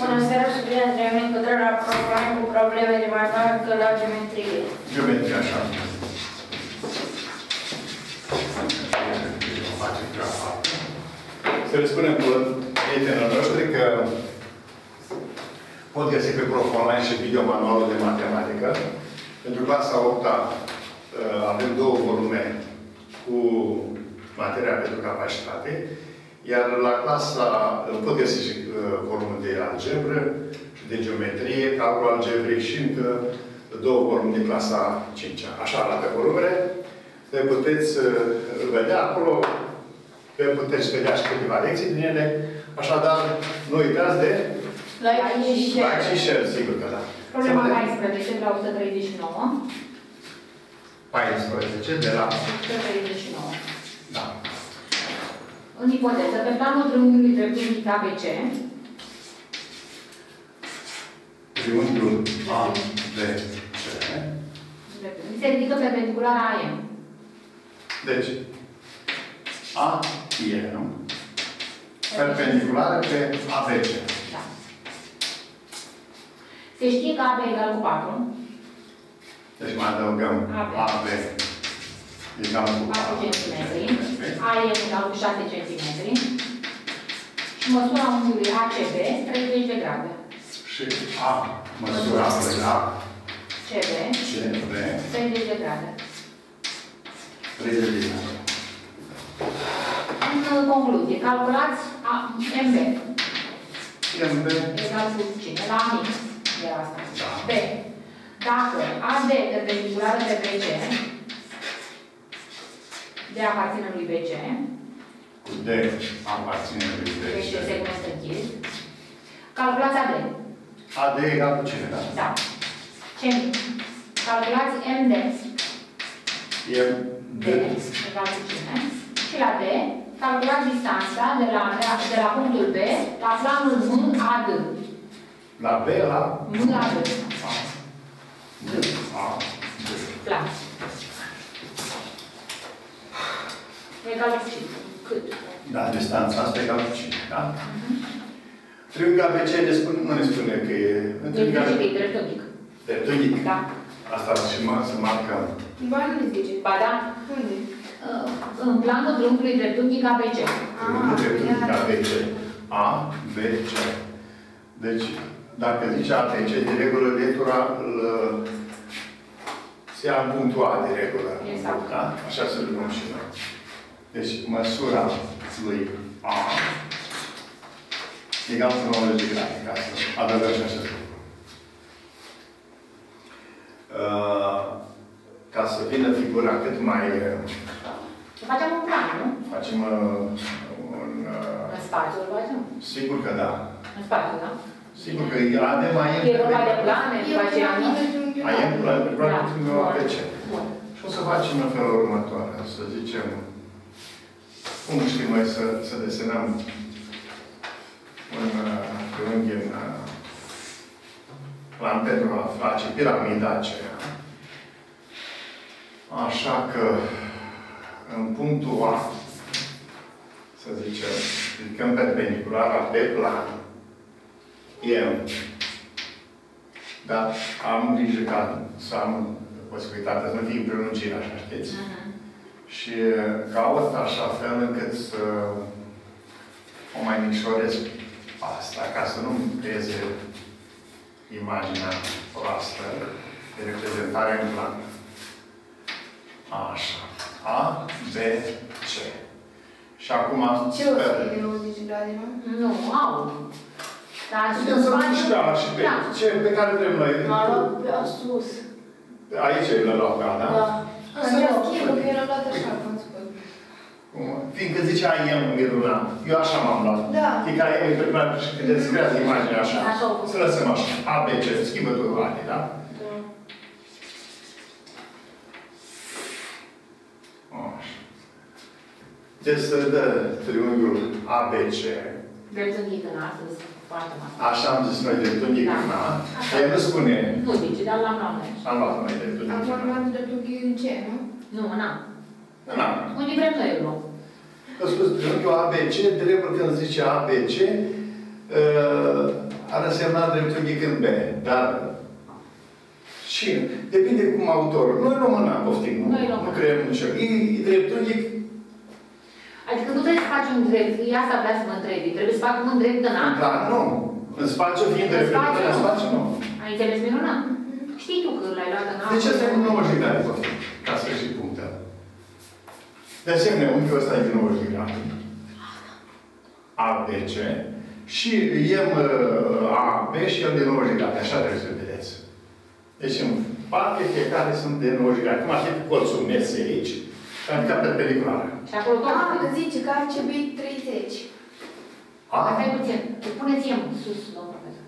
Bună seara și bine ați revenit cu la program cu probleme de matematică la geometrie. Geometria, așa. Să le spunem cu prietenilor noștri că pot găsi pe prof online și video manualul de matematică. Pentru clasa 8 -a, avem două volume cu materia pentru capacitate. Iar la clasa, pot găsi și uh, volumul de algebră și de geometrie, calcul algebric și încă două volume de clasa 5 -a. Așa arată volumele. Le puteți uh, vedea acolo, le puteți vedea și câteva lecții din ele. Așadar, nu uitați de Like și like și share, sigur că da. Problema Să vedem. 14 de la 139. 14 de la... 139. Da. În ipoteză, pe planul triunghiului dreptunghic ABC, Triunghiul A, B, C. dreptunghic, se ridică perpendicular AM. Deci, A e, nu? Perpendiculară pe ABC. Da. Se știe că AB egal cu 4, Deci mai adăugăm AB. AB egal cu 4 cm, AM egal cu 6 cm și măsura unghiului ACB 30 de grade. Și A măsura pe A, CB C, B, 30 de grade. 30 de grade. În concluzie, calculați A, MB MB, egal cu cine? La A mic. Era asta. Da. B. Dacă AD perpendiculară pe BC, D aparține lui BC, cu D aparține lui B, deci C. segment închis, calculați AD. AD egal cu cine, da? Da. Ce? Calculați MD. MD D egal cu cine? Și la D, calculați distanța de la, de la punctul B la planul MAD. la B, la MAD. A. D. A. D. Plan. Egal cu cine? Cât? Da, distanța asta egal cu cine, da? Triunghiul ABC ne spune, nu ne spune că e... în triunghiul Dreptunghic, e dreptunghic. Dreptunghic. Da. Asta și mă, să marcăm. Ba nu zice. Ba da? Unde? Uh, În planul drumului dreptunghic ABC. Triunghiul dreptunghic ABC. A, B, C. Deci, dacă zice ABC, de regulă lectura îl se ia în punctul A de regulă. Exact. Da? Așa să luăm și noi. Deci, măsura lui A egal cu 90 de grade, ca să adăugăm și acest lucru. Uh, ca să vină figura cât mai... uh, Să facem un plan, nu? facem uh, un... uh, În spațiu îl facem. sigur că da. În spațiu, da? Sigur că e AD mai e... E vorba de plane, după aceea, nu? Mai e plan, plan Da. cu meu ABC. Bun. Și o să facem în felul următor. Să zicem... Cum știm noi să, să desenăm un uh, triunghi în uh, plan pentru a face piramida aceea. Așa că în punctul A, să zicem, ridicăm perpendiculara pe plan, M. Dar am grijă ca să am posibilitatea să nu fie prelungire, așa știți? Mhm. Și caut așa fel încât să o mai micșorez asta, ca să nu-mi creeze imaginea proastă de reprezentare în plan. Așa. A, B, C. Și acum Ce o să fie de 90 grade, nu? Nu, au. Dar Putem să luăm și pe A și pe Da. ce pe care vrem noi. M-a luat pe a sus. Aici e la luat pe A, da? Da. Să Să luăm. schimbă, că eu l-am luat așa, cum spun. Cum? Fiindcă zicea I am minunat. Eu așa m-am luat. Da. Fiindcă I am e pentru și când îți creează imaginea așa. Așa o- Să lăsăm așa. A, B, C. Schimbă tu Ale, da? Așa. Deci să dă triunghiul ABC. Dreptunghic în astăzi, foarte mare. Așa am zis noi dreptunghic Da. în A. Așa. El nu spune. Nu zice, dar l-am luat noi. Am luat noi dreptunghic Acum am în A. luat dreptunghi în ce, nu? Nu, n-am. Da. Unde vrem noi îl luăm? Că spus triunghiul ABC, trebuie când zice ABC, uh, ar însemna dreptunghi când B. Dar și depinde cum autorul. Noi româna, poftim, nu, Noi româna. nu creăm nicio. E, e dreptunghi Adică nu trebuie să faci un drept, e asta vrea să mă întrebi, trebuie să fac un drept în A. Dar nu. În spațiu fiind În referitor spațiu, la nu. spațiu, nu. Ai înțeles minunat? Știi tu că l-ai luat în A. Deci asta e un 90 de grade, poftim, ca să și punctăm. De asemenea, unghiul ăsta e de 90 de grade. ABC. Și M A, B și el de 90 de grade. Așa trebuie să vedeți. Deci în parte fiecare sunt de 90 de grade. Cum ar fi colțul mesei aici, adică perpendiculară. Și acolo tot. Ah, că zice că ar trebui 30. A, Asta e puțin. Puneți M sus, domnul profesor.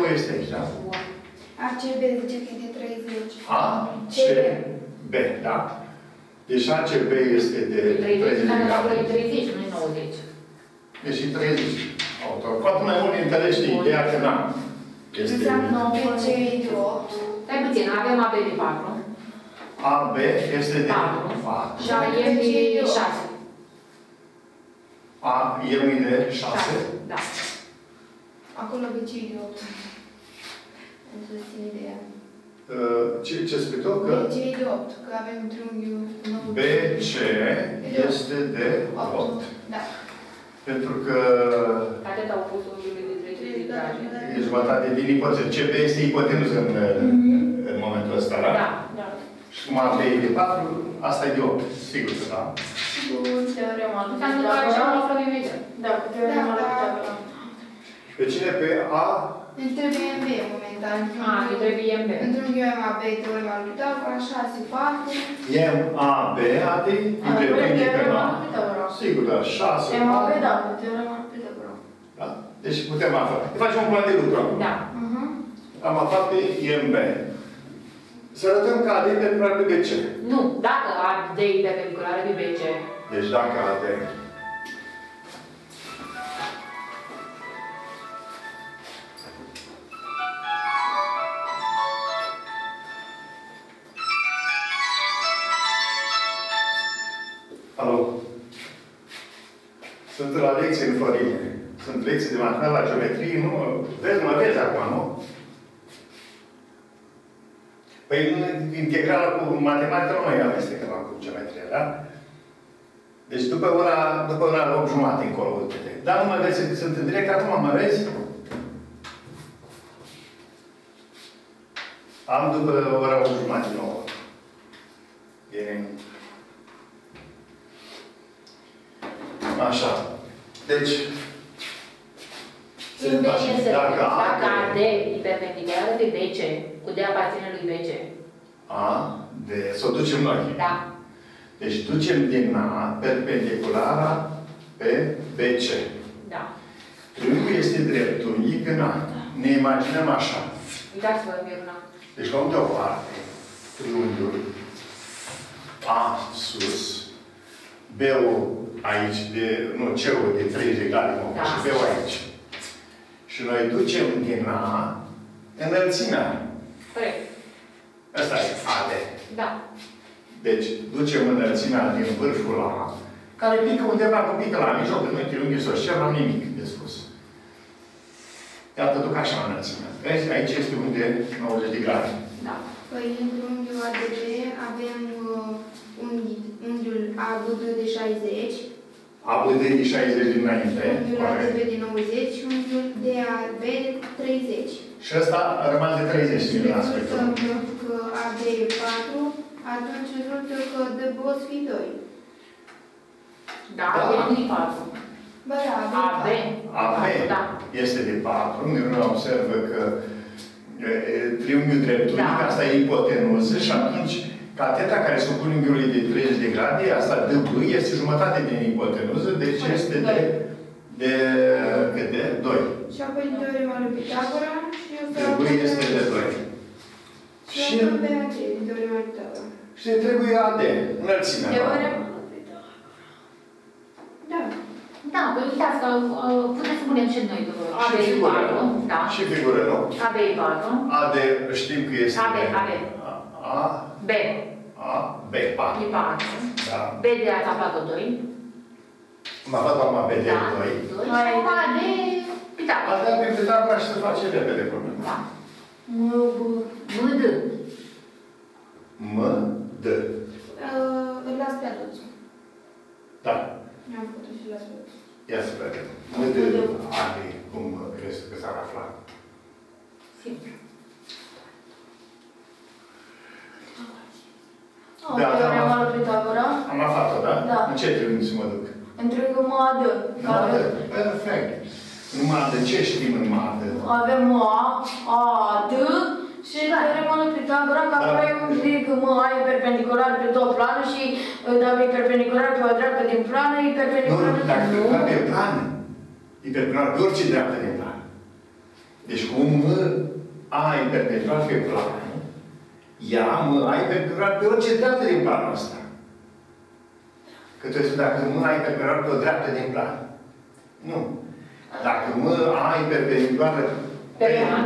M este aici, da? ACB zice că e de 30. A, C, B, da? Deci ACB este de 30, 30 de care grade. acolo e 30, nu e 90. Deci e 30. Autor. Cu atât mai mult înțelegi ideea că n-am. Este Înseamnă BC e de 8. Stai puțin, avem AB de 4. AB este de 4. 4. Și AM e 6. A, M e de 6. Da. Acolo BC e de 8. Îmi susțin ideea. Uh, Ce, ce spui tu? Că BC e de 8, că avem triunghiul nou. BC este de 8. Da. Pentru că Atât au pus unghiurile de 30 de grade. e jumătate din ipotenuză. CB este ipotenuză în, în momentul ăsta, da? Da. Da. Și cum AB e de 4, asta e de 8. Sigur că da. Cu teorema lui Înseamnă că așa Pitagora. o aflăm imediat. Da, cu teorema lui Pitagora. Pe cine? Pe A Îmi trebuie MB momentan. A, îi trebuie MB. Într-unghiul MAB, teorema lui Pitagora, 6, 4. M, A, B, A, D, A, între cu unii că teorema da. lui Pitagora. Sigur, da, 6, Ema 4. pe da, cu teorema lui Pitagora. Da? Deci putem afla. Îi facem un plan de lucru acum. Da. Mhm. Am aflat pe IMB. Să arătăm că AD e perpendicular pe BC. Nu, dacă AD e perpendiculară pe BC, Deci dacă AD Alo? Sunt la lecții în Florine. Sunt lecții de matematică la geometrie, nu? Vezi, mă vezi acum, nu? Păi integrala cu matematică nu mai amestecăm cu geometria, da? Deci după ora, după ora 8 jumate încolo, uite Dar nu mă vezi, sunt în direct acum, mă vezi? Am după ora 8 jumate, 9. Bine. Așa. Deci, se MB face. este Dacă dacă A, AD e perpendiculară pe BC, cu D aparține lui BC. A, D, să o ducem noi. Da. Deci ducem din A perpendiculara pe BC. Da. Triunghiul este dreptunghic în A. Ne imaginăm așa. Uitați-vă, Miruna. Deci luăm de o parte triunghiul A sus, B-ul aici, de, nu, C-ul de 30 de grade, mă, Da. și B-ul aici. Și noi ducem din A înălțimea. Corect. Asta e AD. Da. Deci, ducem înălțimea din vârful A, care pică undeva cu pică la mijloc, că noi triunghiul social n-am nimic de spus. Iată, duc așa înălțimea. Vezi, aici este unde 90 de grade. Da. Păi, într unghiul ADB avem uh, unghi- unghiul ABD de 60, ABD de 60 dinainte. unghiul ADB corect. de 90 și unghiul DAB de 30. Și ăsta a rămas de 30 Și din rezultă aspectul. că AB e 4, atunci rezultă că DB o să fie 2. Da, Da. AD nu e 4. Bă, da, AB. AB Da. este de 4. Nu observă că e, e, triunghiul dreptunghic, Da. asta e ipotenuză și atunci cateta care supun unghiului de 30 de grade, asta DB este jumătate din ipotenuză, deci Corect, este doi. de, de, cât de 2. Și apoi teorema lui Pitagora și o să DB este de 2. Și Și, o să pe aceea, teorema lui Pitagora. și ne trebuie AD, înălțimea. Teorema lui Pitagora. Da. Da, păi uitați că uh, putem să punem și noi după. AB Și e figură. 4. Da. Și figură, nu? AB e 4. AD știm că este AB, AB. A, B A, B, 4. e 4. Da. B de ați aflat-o 2. M-a luat acum B de Da. 2. 2. Mai Și acum e- AD Pitagora. Ați dat pe Pitagora și se face repede problema. Da. M, b, m, d. Mă, dă. Uh, Îl las pe atunci. Da. Mi-am făcut și las pe atunci. Ia să vedem. Mă, dă. Ani, cum crezi că s-ar afla? Simplu. O Da, teorema da. lui Pitagora. Am aflat-o, da? Da. În ce trebuie să mă duc? În triunghiul MAD. Mă, dă. Perfect. Numai de ce știm în madă? Avem A, A, D și teorema lui Pitagora, că Da. acolo e un zic M A e perpendicular pe două planuri și uh, dacă e perpendicular pe o dreaptă din plană, e Nu, perpendicular pe dacă nu. e pe plan, e perpendicular pe orice dreaptă din plan. Deci cum mă A e perpendicular pe plan, ea mă A e perpendicular pe orice dreaptă din planul ăsta. Că tu spui dacă mă A e perpendicular pe o dreaptă din plan. Nu. Dacă mă A e perpendicular Pe plan.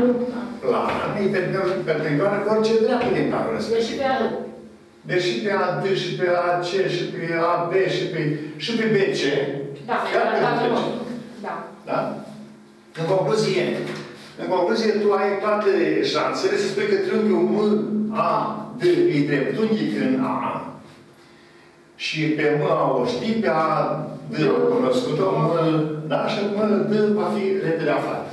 plan, e perpendicular perpendicular pe orice dreaptă din planul ăsta. Deci și pe ală. Deci și pe AD, și pe AC, și pe AB, și pe, și pe BC. Da, Chiar pe da, da, BC. da. Da? În concluzie, în concluzie, tu ai toate șansele să spui că triunghiul M, A, D e dreptunghic în A și pe M A o știi, pe A, D o cunoscut-o, M, da, și M, D va fi repede aflat.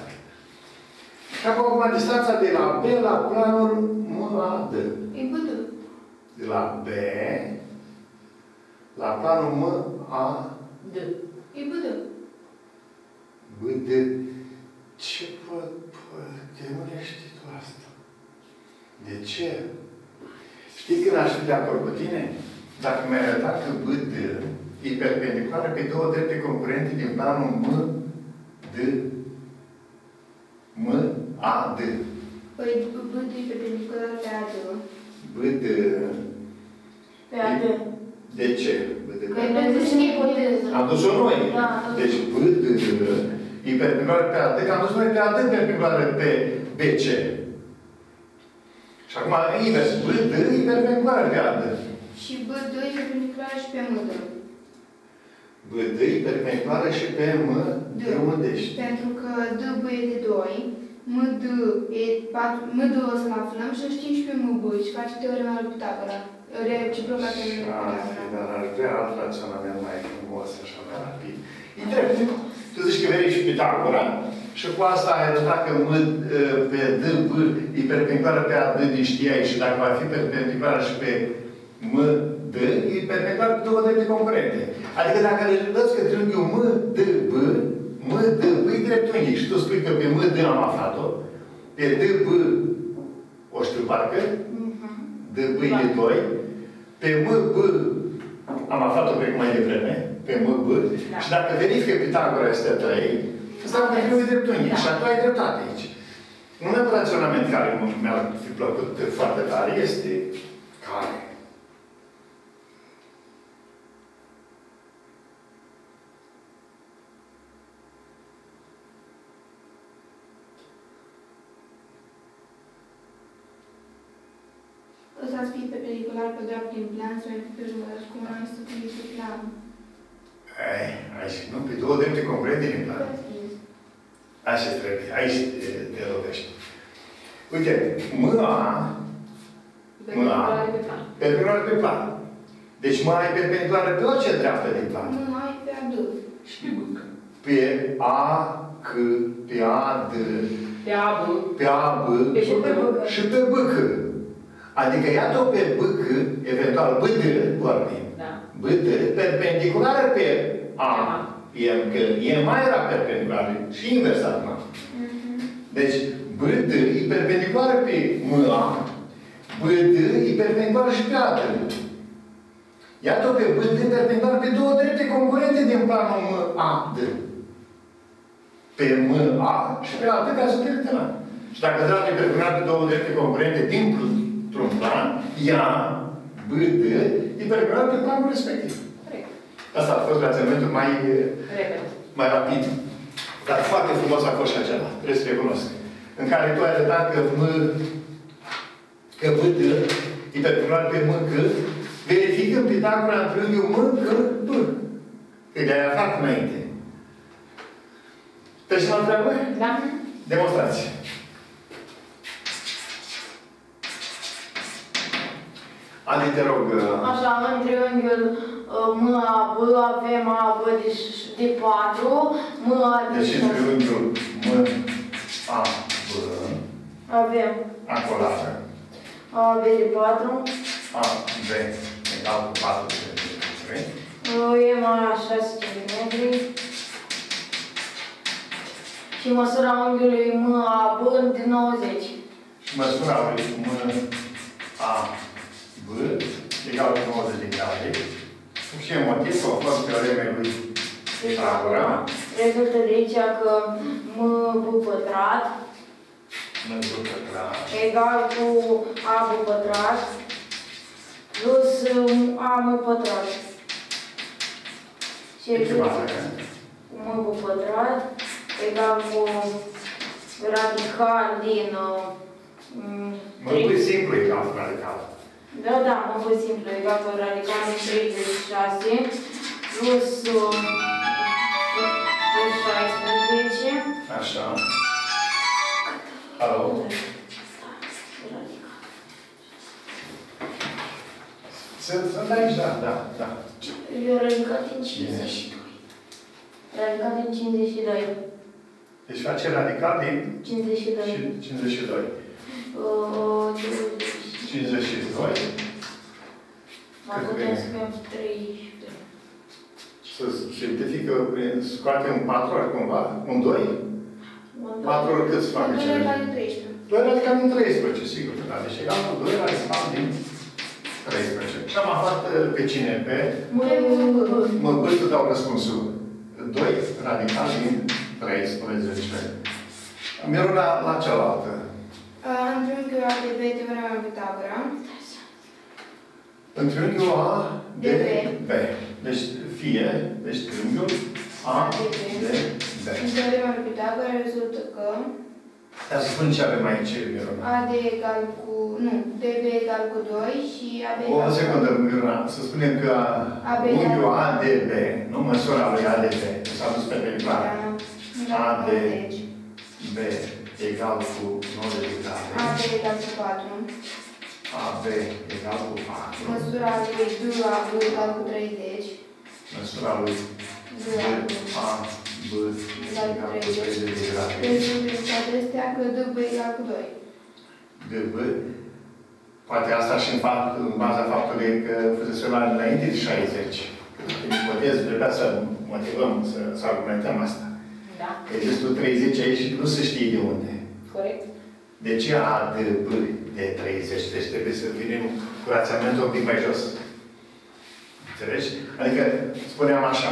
Și acum, distanța de la B la planul M, A, D. E bădă. De la B la planul M, A, D. E bădă. Bă, de ce pă, pă, de unde știi tu asta? De ce? Știi când aș fi de acord cu tine? Dacă mi-ai arătat că B, D e perpendiculară pe două drepte concurente din planul M, D, M, A, D. Păi bădă e perpendicular pe AD. B, D, Pe A, D. de ce? B, D, Că e zis în ipoteză. Am dus-o noi. Da, am dus-o. Deci B, D, D, e perpendiculară pe AD, că am dus noi pe AD perpendiculară pe BC. Și acum invers, B, D e perpendiculară pe AD. Și bădă e perpendicular și pe mădă. B, D e perpendiculară și pe M, de unde ești? Pentru că DB e de 2, MD e 4, MD o să-l aflăm și îl știm și pe MB și face teorema lui Pitagora. Reciproca teorema lui Șase, Pitagora. dar aș vrea alt raționament mai frumos, așa mai rapid. E drept. Tu zici că vei și Pitagora și cu asta ai arătat că M pe D, B e perpendiculară pe AD din știai și dacă va fi perpendiculară și pe M, D, e perpendiculară pe două drepte concurente. Adică dacă le văd că triunghiul M, D, B, M, D, B e dreptunghic și tu spui că pe M, D am aflat-o, pe D, B o știu parcă, D, B e 2, pe M, B am aflat-o pe mai devreme, pe M, B, Da. și dacă verifică Pitagora este 3, înseamnă că triunghiul e dreptunghic. Da. Și atunci ai dreptate aici. Un alt raționament care m- mi-ar fi plăcut foarte tare este care? Ăsta să fie perpendicular pe dreapta din plan, să mai fi pe jumătate și cum ai să fie pe plan. Ai, aici, nu? Pe două drepte concurente din plan. Așa trebuie. Aici te, te lovești. Uite, mâna Perpendicular pe plan. perpendiculară pe plan. Deci mâna e perpendiculară pe orice dreaptă din plan. Nu ai pe AD. Și pe B. Pe A, C, pe A, D, Pe A, B. pe A, B, Pe și pe B. și pe B, C. Adică ia-te pe B, C, eventual B, D, vorbim. Da. B, D, perpendiculară pe A. A. E, că e mai era perpendiculară și invers acum. Deci, B, D e perpendiculară pe M, A. B, D e perpendiculară și pe A, D. Iată pe B, D perpendiculară pe două drepte concurente din planul M, A, D. Pe M, A și pe A, D ca să terminăm. Și dacă dreapta e perpendiculară pe două drepte concurente dintr-un plan, ea, B, D, e perpendiculară pe planul respectiv. Corect. Asta a fost raționamentul mai Repede. mai rapid. Dar foarte frumos a fost și acela, trebuie să recunosc. În care tu ai arătat că M, că B, D, e perpendicular pe M, C, verificând Pitagora în triunghiul M, C, B. Că de-aia fac înainte. Deci mă întreabă? Da? Demonstrație. Adi, te rog, uh, Așa, în triunghiul uh, MAB avem AB de, ș- de 4, MA de deci în 6. triunghiul M, A, B, Avem acolo avem AB de 4, A, B, egal cu 4 cm. uh, EMA 6 cm și măsura unghiului MAB de 90. Și măsura lui M, A, B, egal cu 90 de grade. Și e motiv, conform teoremei lui Pitagora, Rezultă de aici că MB pătrat M, B, pătrat, egal cu AB pătrat plus um, AM pătrat. Și echivalent. MB pătrat egal cu radical din uh, Mă pui simplu egal cu radical. Da, da, MB simplu egal cu radical din 36 plus uh, plus 16 Așa. Alo? Sunt, sunt aici, da, da, da. Eu radical din 52. Radical din 52. Deci face radical din 52. și 52. Uh, 52. Mă putem să fim 32. Să simplifică, prin- scoate un 4 ori cumva, un 2. Un, 4 ori cât se face? În cele? la 13. 2 radical din 13, sigur. Da, deci egal cu 2 radical din 13. Și am aflat uh, pe cine? Pe Mă, Mă băi să dau răspunsul. 2 radical din 13. Merg la, la cealaltă. Uh, În triunghiul ADB teorema lui Pitagora. În triunghiul A, D, DB. B. Deci fie, deci triunghiul A, D, B. În teorema lui Pitagora rezultă că Dar să spun ce avem aici, Miruna. AD egal cu... Nu, DB egal cu 2 și AB O egal cu secundă, Miruna. Să spunem că AB unghiul egal- A, D, B, nu măsura lui A, D, B, s-a dus pe perpendicular. Da, AD. 90. B egal cu 90 de grade. AB egal cu 4. AB egal cu 4. Măsura lui DAB egal cu 30. Măsura lui DAB. A, B, egal cu 30 de grade. Rezultă acestea că DB egal cu 2. De B, poate asta și în, fapt, în baza faptului că fusese la înainte de 60. În ipoteză, trebuia să motivăm, să, să argumentăm asta. Da. Există 30 aici și nu se știe de unde. Corect? De ce A de B de 30? Deci trebuie să venim cu raționamentul un pic mai jos. Înțelegi? Adică, spuneam așa,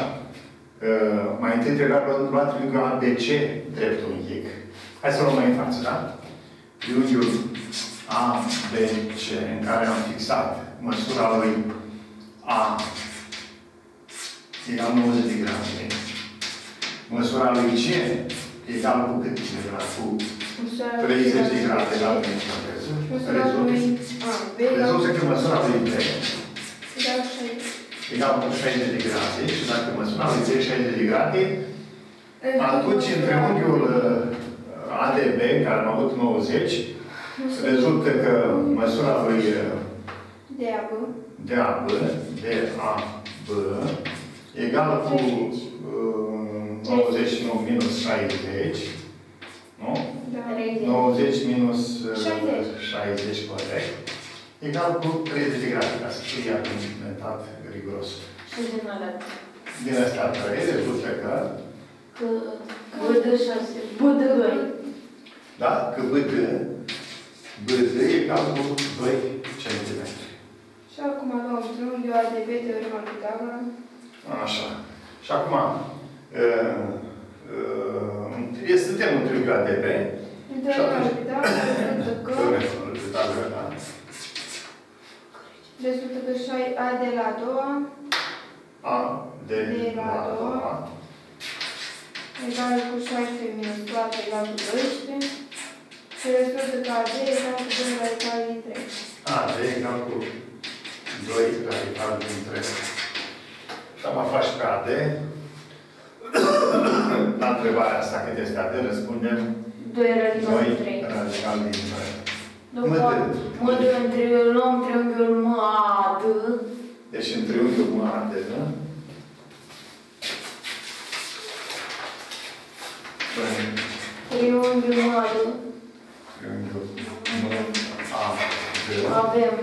uh, mai întâi trebuia luat- luat triunghiul ABC drept unghic. Hai să luăm mai în față, da? Triunghiul ABC, în care am fixat măsura lui A egal 90 de grade. Măsura lui C egal cu cât de grade? Cu Măsura 30 de grade la Măsura lui A, B egal Rezultă că măsura lui B. Egal cu 60. egal cu 60 de grade și dacă măsura lui B 60 de grade, atunci în triunghiul uh, ADB, care am avut 90, rezultă că măsura lui uh, DAB DAB, DAB, egal cu uh, 99 minus 60, nu? da. 30. 90 minus uh, 60. 60, corect. Egal cu 30 de grade, ca să fie argumentat riguros. Și din ăla. Din asta 3 rezultă că, Că BD 6. BD 2. da, că BD, BD egal cu 2 cm. Și acum luăm triunghiul ADB teorema lui Pitagora. Așa. Și acum, uh, uh, suntem în triunghiul ADB. În teorema lui Pitagora rezultă că Da. rezultă că șai- AD la a doua A, D, D la la a doua. egal cu 16 minus 4 egal cu 12. Și rezultă că AD egal cu 2 radical din 3. A, D egal cu 2 radical din 3. Și am aflat și pe AD. La întrebarea asta cât este AD, răspundem 2 radical noi, din 3. radical din 2. După mă de între, luăm triunghiul MAD, Deci în triunghiul cu AD, da? Păi, triunghiul MAD, triunghiul MAD. avem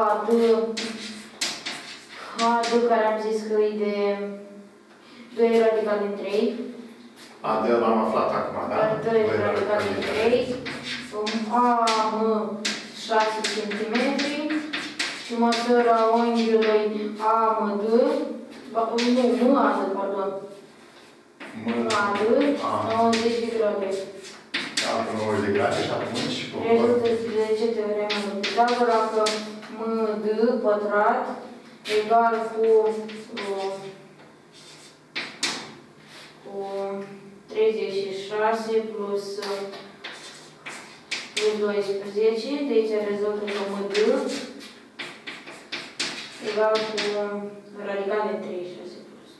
AD, AD care am zis că e de 2 radical din 3, AD l-am aflat acum, da? 2 radical din 3, AM 6 cm și măsura unghiului AMD, ba- nu, MAD, pardon, MAD, 90 de grade. Am 90 de grade și atunci... Rezultă 10 teorema lui Pitagora că MD pătrat egal cu, uh, cu 36 plus, uh, plus 12, deci rezultă că MD egal cu radical de 36 plus.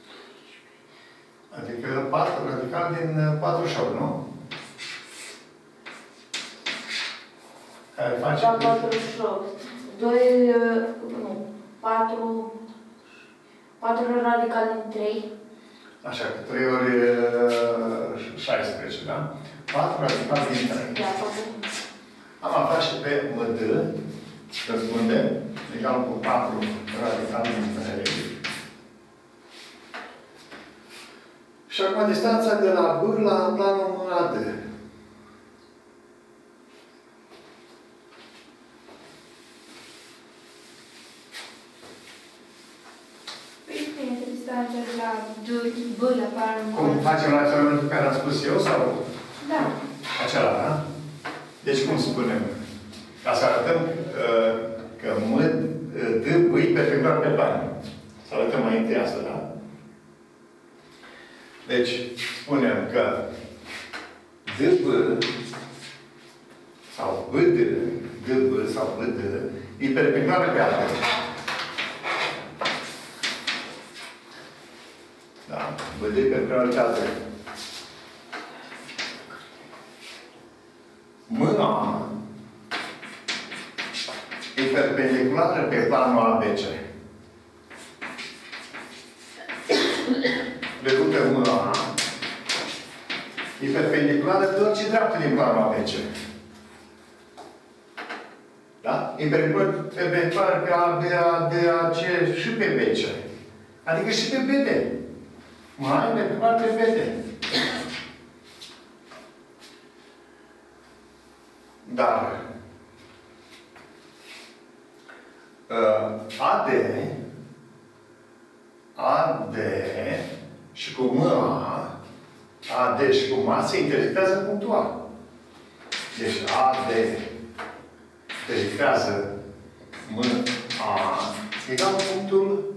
Adică 4 radical din uh, 48, nu? Care face... Da, cât? 48. 2, nu, 4, 4 radical din 3. Așa, că 3 ori uh, 16, da? 4 radical din 3. Da, 4. Am aflat și pe MD, răspunde, egal cu 4 radical din 3. Și acum distanța de la B la planul MAD. Păi cum este distanța de la D, B la planul Cum MAD? Facem raționamentul care am spus eu sau Da. acela, da? Deci cum spunem? Ca să arătăm uh, că M, uh, D, B e perpendicular pe plan. Să arătăm mai întâi asta, da? Deci, spunem că DB sau BD, DB sau BD e perpendicular pe altă. Da? BD e perpendicular pe altă. Mâna e perpendiculară pe planul ABC. Trecut pe mâna e perpendiculară pe orice dreaptă din planul ABC. Da? E perpendiculară perpendiculară pe A, B, A, D, A, C și pe BC. Adică și pe BD. Mâna e perpendiculară pe BD. Dar uh, AD AD și cu MA AD și cu MA se intersectează punctual. Deci AD intersectează MA egal cu punctul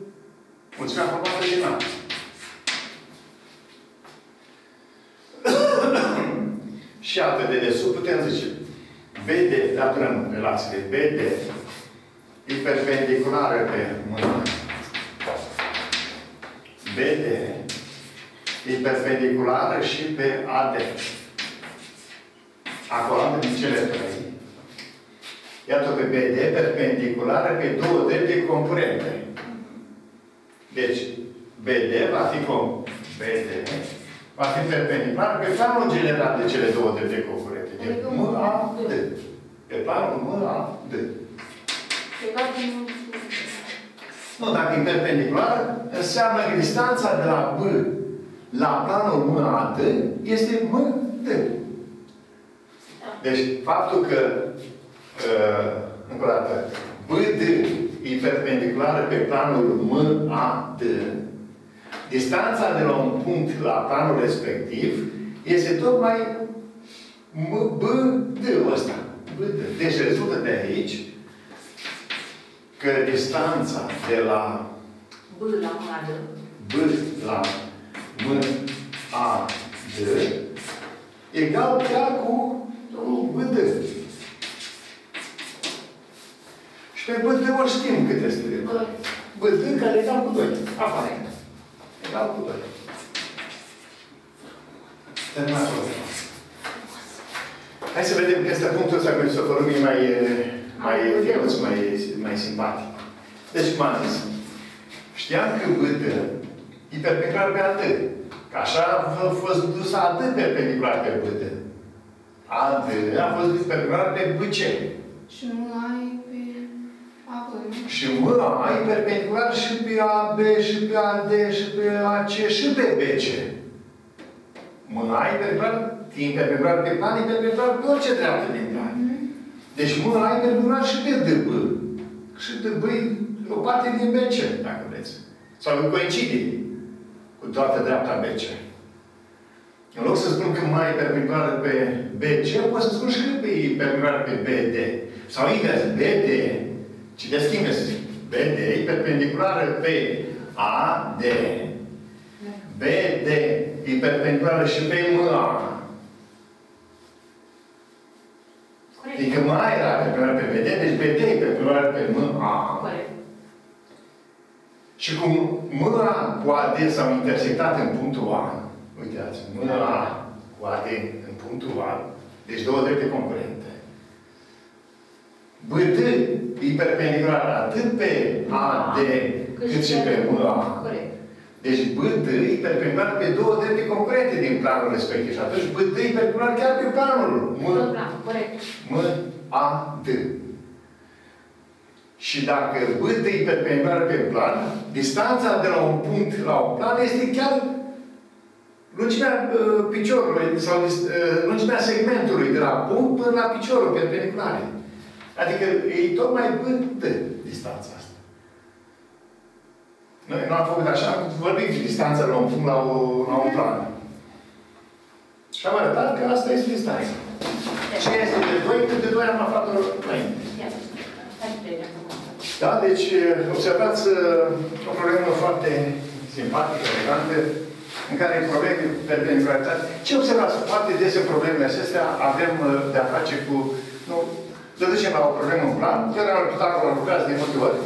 mulțimea formată din A. Și atât de desubt putem zice BD, datorăm relațiile BD, e perpendiculară pe mână. BD e perpendiculară și pe AD. Acolo din cele trei. Iată pe BD perpendiculară pe două drepte concurente. Deci, BD va fi com BD va fi perpendicular pe planul general de cele două drepte concurente. De Adică M, A, D. Pe planul M, A, D. Egal cu Nu, dacă e perpendicular, înseamnă că distanța de la B la planul M, A, D este M, D. Deci, faptul că, uh, încă o dată, BD e perpendiculară pe planul M, A, D, distanța de la un punct la planul respectiv este tocmai M, B, D ăsta. B, D. Deci rezultă de aici că distanța de la B la mâna D. B la M, A, D egal chiar cu cu B, D. Și pe B, D ori știm cât este. Doi. B, D care e egal cu 2. Aparent. Egal cu 2. Terminat Hai să vedem că este punctul ăsta cu isoformie mai, mai finuț, mai, mai simpatic. Deci m-am zis, știam că vâtă e perpendicular pe atât. Că așa a fost dus atât perpendicular pe vâtă. AD a fost dus perpendicular pe BC. Și nu ai pe apă, nu? Și M ai perpendicular și pe AB, și pe AD, și pe AC, și pe BC. M ai perpendicular, timp perpendicular pe plan, e perpendicular pe orice dreaptă din plan. Deci M ai perpendicular și pe DB. Și DB e o parte din BC, dacă vreți. Sau coincide cu toată dreapta BC. În loc să spun că mai e perpendiculară pe BC, pot să spun și că e perpendiculară pe BD. Sau invers, BD, citesc invers, BD e perpendiculară pe AD, BD e perpendiculară și pe MA. Corect. Adică MA era perpendiculară pe BD, deci BD e perpendiculară pe MA. Corect. Și cum MA cu AD s-au intersectat în punctul A, uitați, MA cu AD în punctul A, deci două drepte concurente. BD e perpendicular atât pe AD cât și pe MA. Corect. Deci BD e perpendicular pe două drepte concurente din planul respectiv. Și atunci BD e perpendicular chiar pe planul Tot M, plan. Corect. M, A, D. Și dacă BD e perpendicular pe plan, distanța de la un punct la un plan este chiar lungimea uh, piciorului sau uh, lungimea segmentului de la punct până la piciorul perpendicular. Adică e tocmai BD distanța asta. Noi nu am făcut așa, am vorbit de distanța la un punct la, o, la un plan. Și am arătat că asta este distanța. Ce este de 2, cât de 2 am aflat-o înainte. Ia să Hai să vedem. Da, deci observați uh, o problemă foarte simpatică, elegantă, în care probleme de perpendicularitate. Ce observați? Foarte des în problemele acestea avem uh, de-a face cu... Nu, le ducem la o problemă în plan, chiar al Pitagora lucrează de multe ori.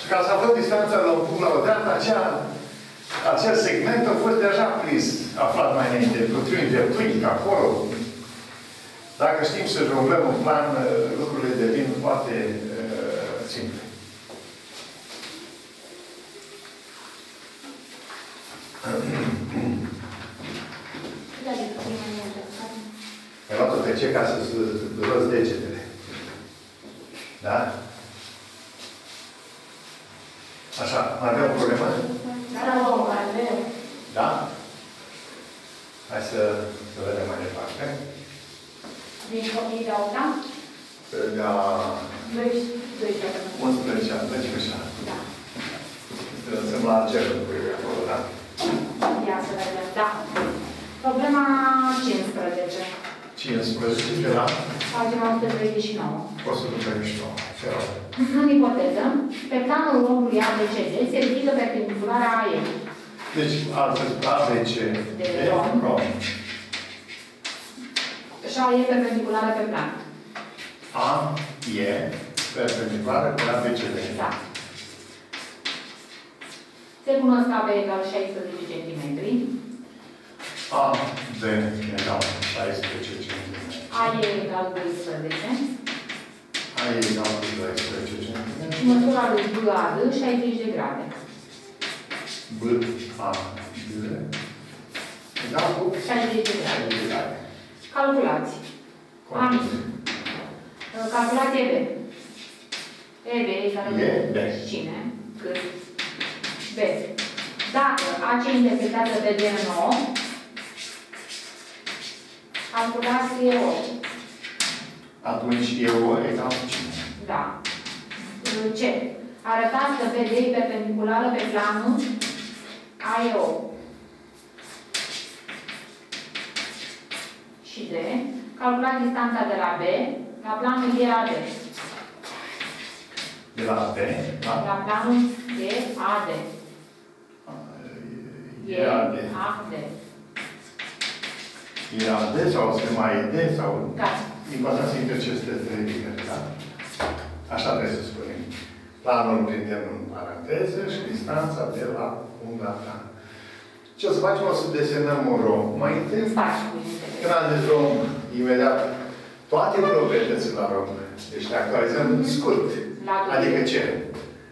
Și ca să aflăm distanța la un punct la o dreaptă, acea, acel segment a fost deja prins, aflat mai înainte, cu triunghi dreptunghi, acolo. Dacă știm să jonglăm în plan, uh, lucrurile devin foarte uh, simple. Da, de prima minte. Ai luat-o pe ce ca să roți degetele. Da? Așa, mai avem o problemă? Da, vom avem. Da? Hai să, să vedem mai departe. Din copii de alta? Pe la 12 11 ani, 12 ani. Da. Să lăsăm la cerul cu acolo, da? Ia să vedem. Da. Problema 15. 15 de la Pagina 139. 139. Se rog. În ipoteză, pe planul locului ABCD se ridică perpendiculara AE. Deci, altfel, ABC, De E, rom. rom. Și AE perpendiculară pe plan. A, E, perpendiculară cu ABCD. Exact. Se cunosc AB egal 16 cm, a D egal cu 16 cm. A e egal cu 12. A e egal 12 cm. Măsura lui B A D 60 de grade. B A D egal cu 60 de grade. grade. Calculați. Am calculat EB. EB egal cu cine? Cât? B. Dacă a ce interpretează pe D9, Acrobat erou. Atunci erou egal cu cine? Da. C. Arătați că PD e perpendiculară pe planul AEO. Și de Calculați distanța de la B la planul DAD. De la B? La, la planul DAD. DAD. DAD. D. EAD. E A, D sau se mai e D sau... Da. Important să interceste trei ridicări, da? Așa trebuie să spunem. Planul prindem în paranteză și distanța de la un la plan. Ce o să facem? O să desenăm un rom. Mai întâi, Faci cuvintele. când am zis rom, imediat, toate proprietățile la rom. Deci le actualizăm scurt. Latul. Adică ce?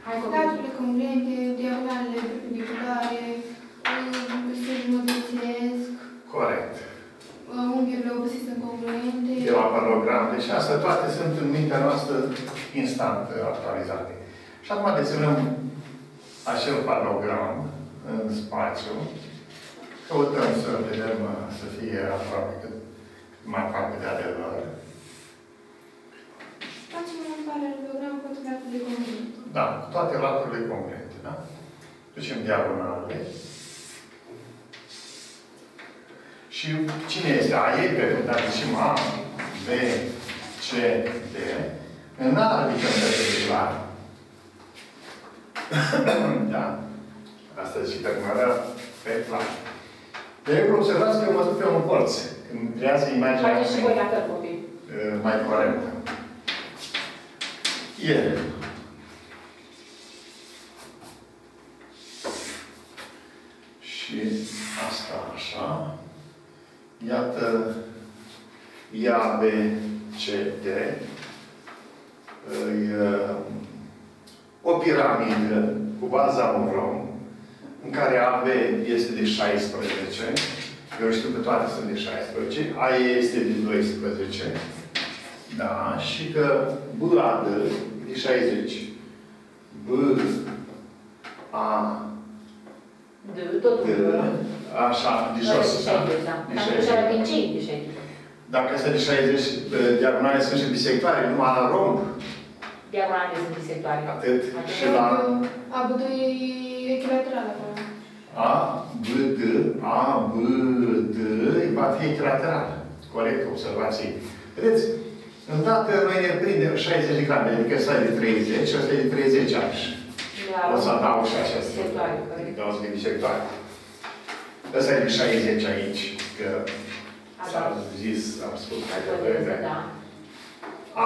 Hai copii. Laturile congruente, diagonalele perpendiculare, strângul mădățesc, Corect. unghiurile obosite congruente. De la paralogram. Deci astea toate sunt în mintea noastră instant actualizate. Și acum desenăm acel paralogram în spațiu. Căutăm să vedem uh, să fie aproape cât mai aproape de adevăr. Facem un paralelogram cu laturile congruente. Da, cu toate laturile congruente, da? Ducem diagonalele. Și cine este? A e pe dar zicem A, B, C, D. În A ridicăm perpendicular. da? Asta zice diagonala pe plan. De exemplu, observați că eu mă duc pe un colț. Când creează imaginea Faceți și voi la fel, copii. uh, mai corectă. E. Și asta așa. Iată, ia B, C, D. E, o piramidă cu baza un rom, în care AB este de 16. Eu știu că toate sunt de 16. AE este de 12. Da, și că B A D e de 60. B A De totul. D, așa, de jos. De da? 60, da. De Dar 60. nu din ce de 60? Dacă este de 60, eh, diagonale sunt și bisectoare, numai la romb. Diagonale sunt bisectoare. Atât. Atât. Și la Abudul e echilateral acolo. A, B, D, A, B, D, va fi echilateral. Corect, observații. Vedeți? Îndată noi ne prindem 60 de grame, adică ăsta e de 30 și ăsta e de 30 ani. La O să adaug și acestea. Bisectoare, corect. Adică o să fie bisectoare. Ăsta e de 60 aici, că s-a zis, am spus mai devreme. Da.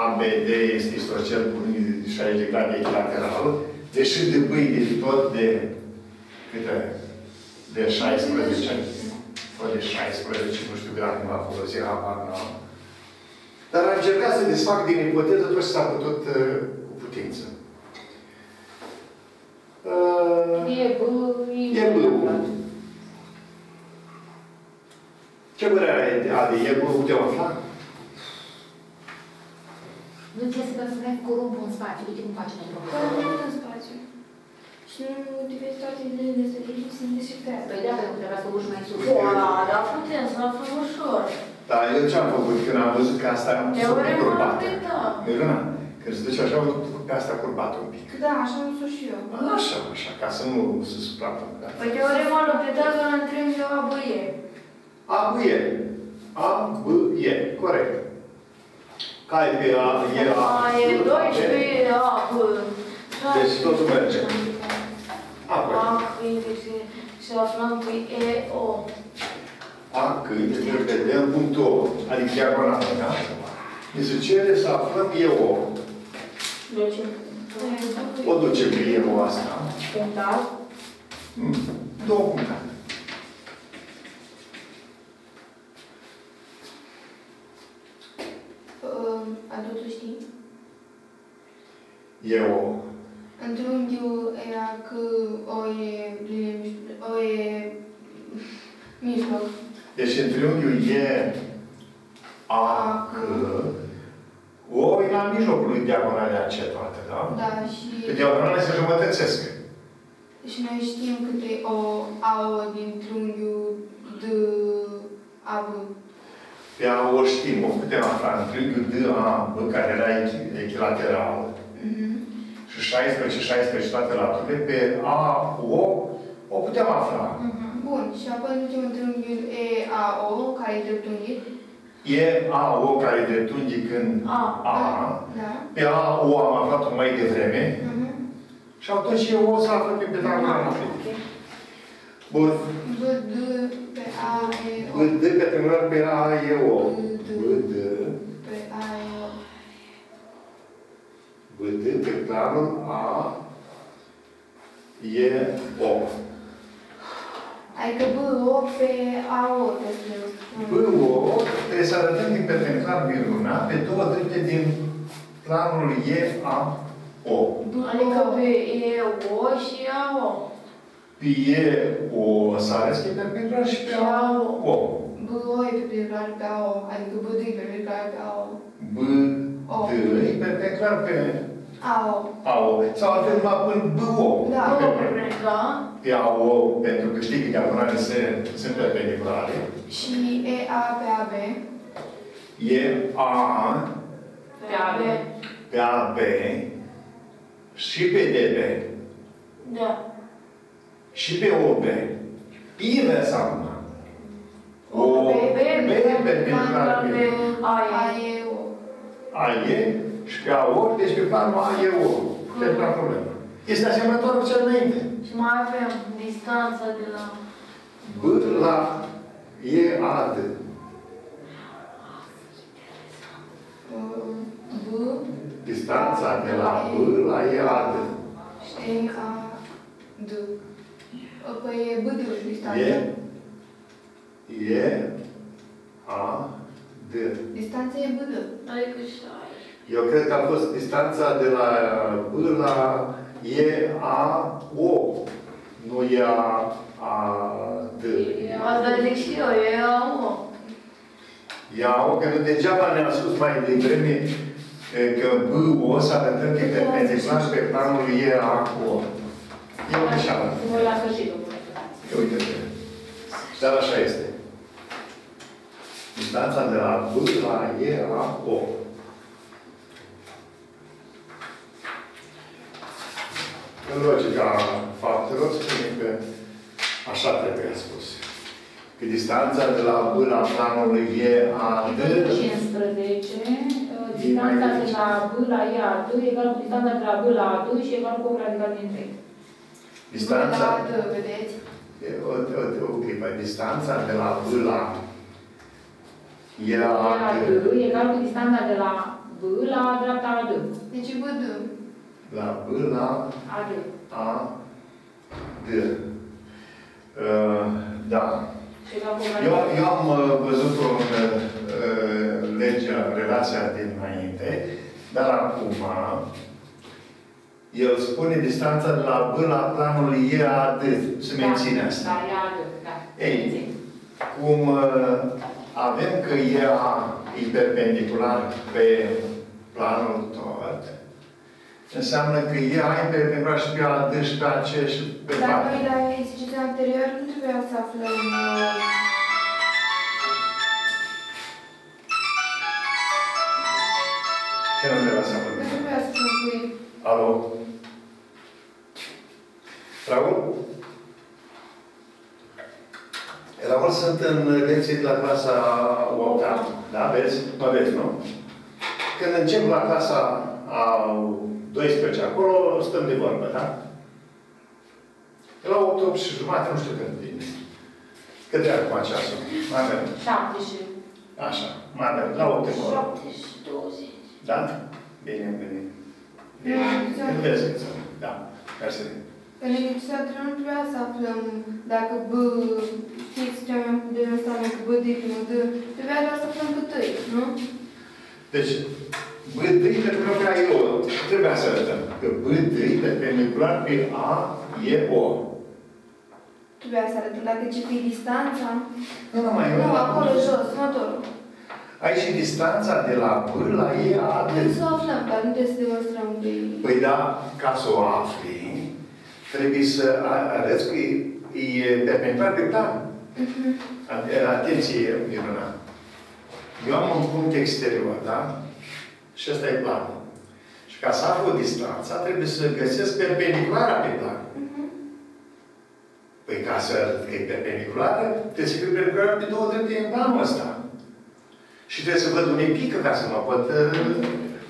ABD este istorcel cu unii de 60 de grade echilateral, deși de băi de tot de câte? De 16, tot de 16, nu știu grade, nu a folosit, habar n-am. Dar am încercat să desfac din ipoteză tot ce s-a putut uh, cu putință. Uh, E B, E B. Ce părere ai de Adi? E bun, putem afla? Nu trebuie să perforăm cu rumbul în spațiu. Uite cum face noi Dar nu profesorul. în spațiu. Și nu diversitatea de desărici sunt desectate. Păi da, pentru că trebuia să urci mai sus. Da, dar putem să aflăm ușor. Da, eu ce am făcut când am văzut că asta am făcut Teorema curbată? da. Miruna, când se duce așa, am făcut pe asta curbată un pic. Da, așa am spus și eu. Așa, așa, ca să nu se suprapună. Păi teorema lui Pitagora în triunghiul ABE. A, B, E. A, B, E. Corect. Care pe A, E, A. A e 12, A, B. Deci totul merge. Apoi, A, câi, deci să aflăm că e O. A, cât, trebuie să vedem punctul O, adică diagonală, da? Mi se cere să aflăm E, O. Deci, O ducem pe E, O asta. punctat. Mm, Două puncte. Uh, Adultul știi? E, O. În triunghiul era că o e linie mijlo- o e mijloc. Deci în triunghiul E, A, C, O e la mijlocul lui diagonale AC toate, da? Da, Că și, diagonale se jumătățesc. și noi știm câte o AO din triunghiul D AB. Pe A o știm, o putem afla în triunghiul D, A, B, care era echi- echilateral. Mhm. Și 16, 16 toate laturile, pe A, O, o putem afla. Bun, și apoi ducem în triunghiul EAO, care e dreptunghi. E A, O, care e dreptunghic în A. A. Da. Pe A, O am aflat-o mai devreme. Mhm. Și atunci eu o să află pe pedagogul Bun. B, D, pe A, E, O. B, D pe triunghiul pe A, E, O. B, D. Pe A, E, O. B, D pe planul A, E, O. Adică BO pe AO trebuie să BO trebuie să arătăm din perpendicular virguna pe două drepte din planul EAO. Adică pe E, O și A, O. Pe EO să arăți că e perpendicular și pe AO. BO e perpendicular pe AO, adică BD e perpendicular pe AO. B, D, e perpendicular pe AO. AO. Sau altfel numai până BO. Da. Nu perpendicular. Pe AO, pentru că știi că diagonale sunt, sunt perpendiculare. Și EA pe AB. E A Pe AB. pe AB și pe DB Da. Și pe OB. Invers acum. O, B, B, perpendicular pe A, E. AEO. AE și pe AO, deci pe planul AEO. Pentru la problemă. Este asemănător cu cel înainte. Și mai avem distanța de la... B la EAD. Uh, B Distanța de la B la EAD. și EA D. Păi e BD distanța. E E A D. Distanța e BD. Adică și aici. Eu cred că a fost distanța de la B la E A O. Nu E A A D. Asta zic și eu, E, A, O. Ia o, că nu degeaba ne-am spus mai devreme e, că B O să arătăm că e perpendicular pe planul E A O. E o greșeală. Voi la sfârșit, domnule. Ia uite-te. Dar așa este. Distanța de la B la E la O. În logica faptelor spune că așa trebuie spus. Că distanța de la B la planul E a D 15, uh, distanța de la B la E a D egal cu distanța de la B la A2 și egal cu 8 radical din 3. Distanța Da, D, vedeți? E, o, o, o clipă. Distanța de la B la E E a a D D egal cu distanța de la B la dreapta A2. Deci e BD. la B la A2. A D. Uh, da. Și egal cu 8 Eu, radical. eu am uh, văzut-o în uh, legea, relația dinainte, dar acum el spune distanța de la B la planul EAD, să menține asta. Da, e A2, da. Ei. Mențin. Cum uh, avem că EA e perpendicular pe planul tot, înseamnă că EA e perpendicular și pe AD și pe AC și pe Dar parte. noi la exercițiul anterior nu trebuia să aflăm uh, Ce nu trebuie să nu vorbim? trebuia să spui Alo? Raul? Raul, sunt în lecții de la clasa 8 -a. Da, vezi? Mă vezi, nu? Când încep la clasa a 12 acolo, stăm de vorbă, da? De la 8, 8 și jumătate, nu știu când vine. Cât de acum ceasul? Mai avem. 7 și... Așa, mai avem. La 8 acolo. 7 și 20. Da? Bine, bine. Nu, Când vezi, da. Mersi. În exercițiul anterior nu trebuia să aflăm dacă B, știți ce am de înseamnă că B D primul D, trebuia doar să aflăm cât îi, nu? Deci, B3 pentru că ai O. Trebuia să arătăm că B3 perpendicular pe A e O. Trebuia să arătăm dacă ce fi distanța. Nu, nu mai Nu, acolo jos, următorul. Ai și distanța de la B la E A Trebuie D. să o aflăm, dar nu trebuie să demonstrăm că e... Păi da, ca să o afli, trebuie să a- arăți că e, e perpendicular pe plan. At- Atenție, Miruna. Eu am un punct exterior, da? Și ăsta e planul. Și ca să aflu distanța, trebuie să găsesc perpendiculara pe plan. Păi ca să arăt că e perpendiculară, trebuie să fie perpendiculară pe două drepte în planul ăsta. Și trebuie să văd unde pică ca să mă pot... uh,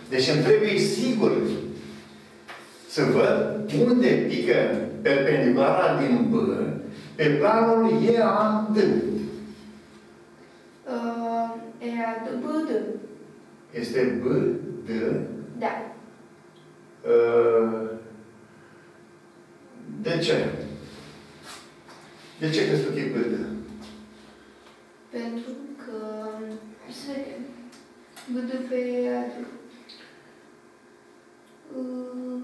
Deci îmi trebuie sigur să văd unde pică perpendiculara din B pe planul EAD. Uh, era D, B, D. Este B, D, Da. uh, de ce? De ce crezi tu că e BD? Pentru că... Să vedem. Văd pe... Uh,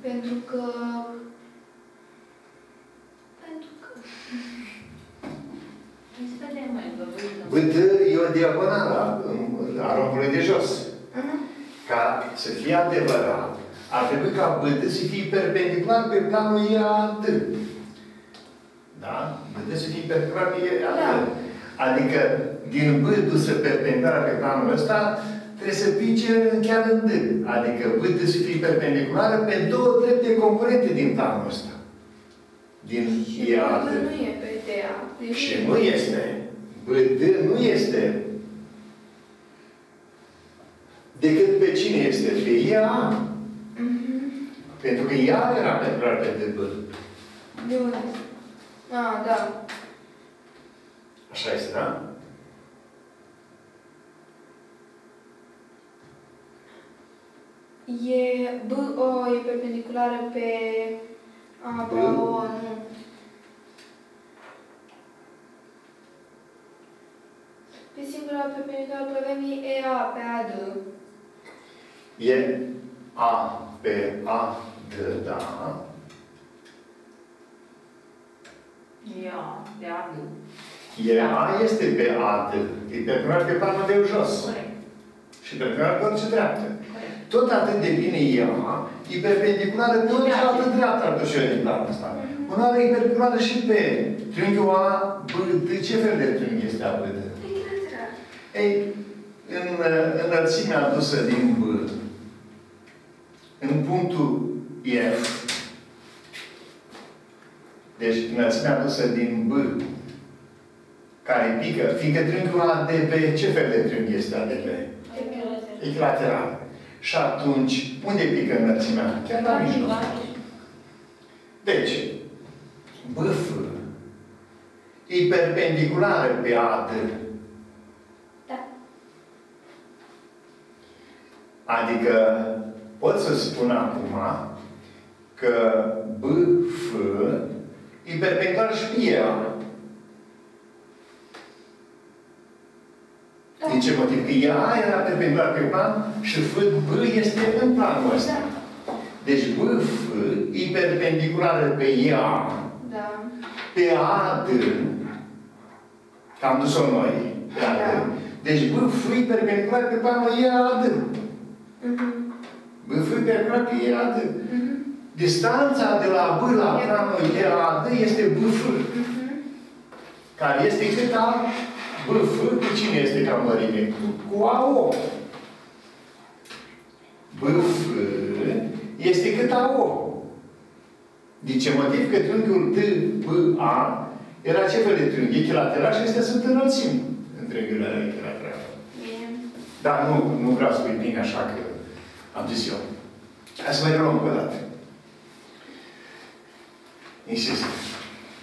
Pentru că... Pentru că... Hai să vedem, mai vă BD e o diagonală a- a rândului de jos. Mhm. Ca să fie adevărat, ar trebui ca BD să fie perpendicular pe planul EAD. Da? BD să fie perpendicular pe EAD. Da. Adică, din B dusă perpendicular pe planul ăsta, trebuie să pice chiar în D. Adică BD să fie perpendiculară pe două drepte concurente din planul ăsta. Din Și EAD. că nu e pe DA. Deci Și nu este. BD nu este. Decât pe cine este? Pe ea. Mhm. Pentru că ea era perpendicular pe DB. De unde? Ah, da. Așa este, da? E B, O, e perpendiculară pe... A, B, B. O, nu. Pe singura perpendiculară pe avem e EA pe AD. E A pe A, D, da. Ia, de adu. E A este pe A, D. E perpendicular pe planul de jos. Corect, Și perpendicular pe orice dreaptă. corect. Tot atât de bine ea e perpendiculară pe orice Dreaptă. altă dreaptă ar duce din planul ăsta. Una are e perpendiculară și pe triunghiul A, B, D. Ce fel de triunghi este A, B, D? Echilateral. Ei, în uh, înălțimea adusă din B, în punctul F, deci înălțimea adusă din B, care pică, fiindcă triunghiul ADB, ce fel de triunghi este ADB? Echilateral. Echilateral. Și atunci, unde pică înălțimea? Chiar la mijloc. Deci, BF e perpendiculară pe AD. Da. Adică pot să spun acum că BF e perpendicular și pe ea. Da. Din ce motiv? Că ea era perpendicular pe plan și F, B este în planul ăsta. Da. Deci BF e perpendiculară pe ea, Da. pe AD, că am dus-o noi, pe AD. Da. Deci BF e perpendicular pe planul EAD. Mhm. BF e perpendicular pe EAD. Mhm. Distanța de la B la planul EAD este BF, Mhm. care este cât a BF, cu cine este ca mărime? Cu, cu AO. BF este cât AO. Din ce motiv? Că triunghiul DBA era ce fel de triunghi? Echilateral și astea sunt înălțimi în triunghiurile echilaterale. Bine. Dar nu, nu vreau să îi bine așa că am zis eu. Hai să mai luăm încă o dată. Insist.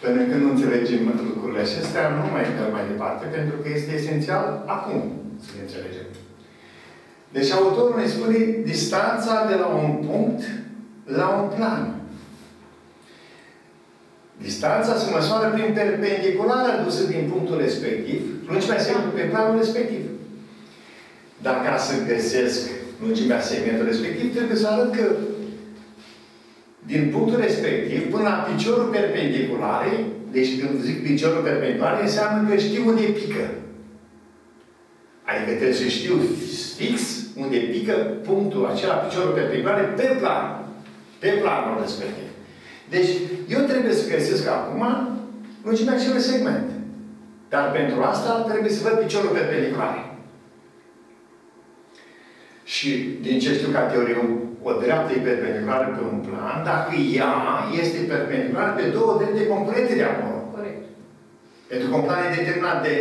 Până când nu înțelegem lucrurile acestea, nu mai dăm mai departe, pentru că este esențial acum să le înțelegem. Deci autorul ne spune distanța de la un punct la un plan. Distanța se măsoară prin perpendiculară adusă din punctul respectiv, lungimea segmentului pe planul respectiv. Dar ca să găsesc lungimea segmentului respectiv, trebuie să arăt că din punctul respectiv până la piciorul perpendiculare, deci când zic piciorul perpendicular, înseamnă că știu unde pică. Adică trebuie să știu fix unde pică punctul acela, piciorul perpendicular, pe plan. Pe planul respectiv. Deci, eu trebuie să găsesc acum lungimea acelui segment. Dar pentru asta trebuie să văd piciorul perpendicular. Și din ce știu ca teorie, o dreaptă e perpendiculară pe un plan, dacă ea este perpendiculară pe două drepte concurente de acolo. Corect. Pentru că un plan e determinat de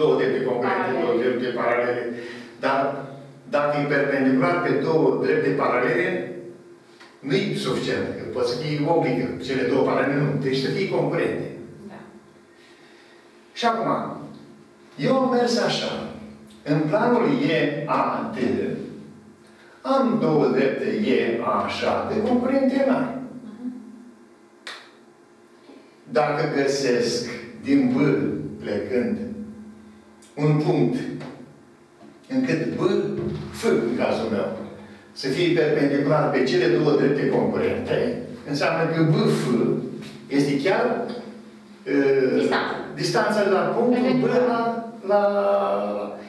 două drepte concurente, Paralele. două drepte paralele. Dar dacă e perpendicular pe două drepte paralele, nu e suficient. Că poate să fie obligă. Cele două paralele nu. Deci să fie concurente. Da. Și acum, eu am mers așa. În planul EAD, am două drepte EA și AD concurente mari. dacă găsesc din B, plecând, un punct încât B, F, în cazul meu, să fie perpendicular pe cele două drepte concurente, înseamnă că B, F este chiar uh, Distanța. distanța de la punctul B la, la...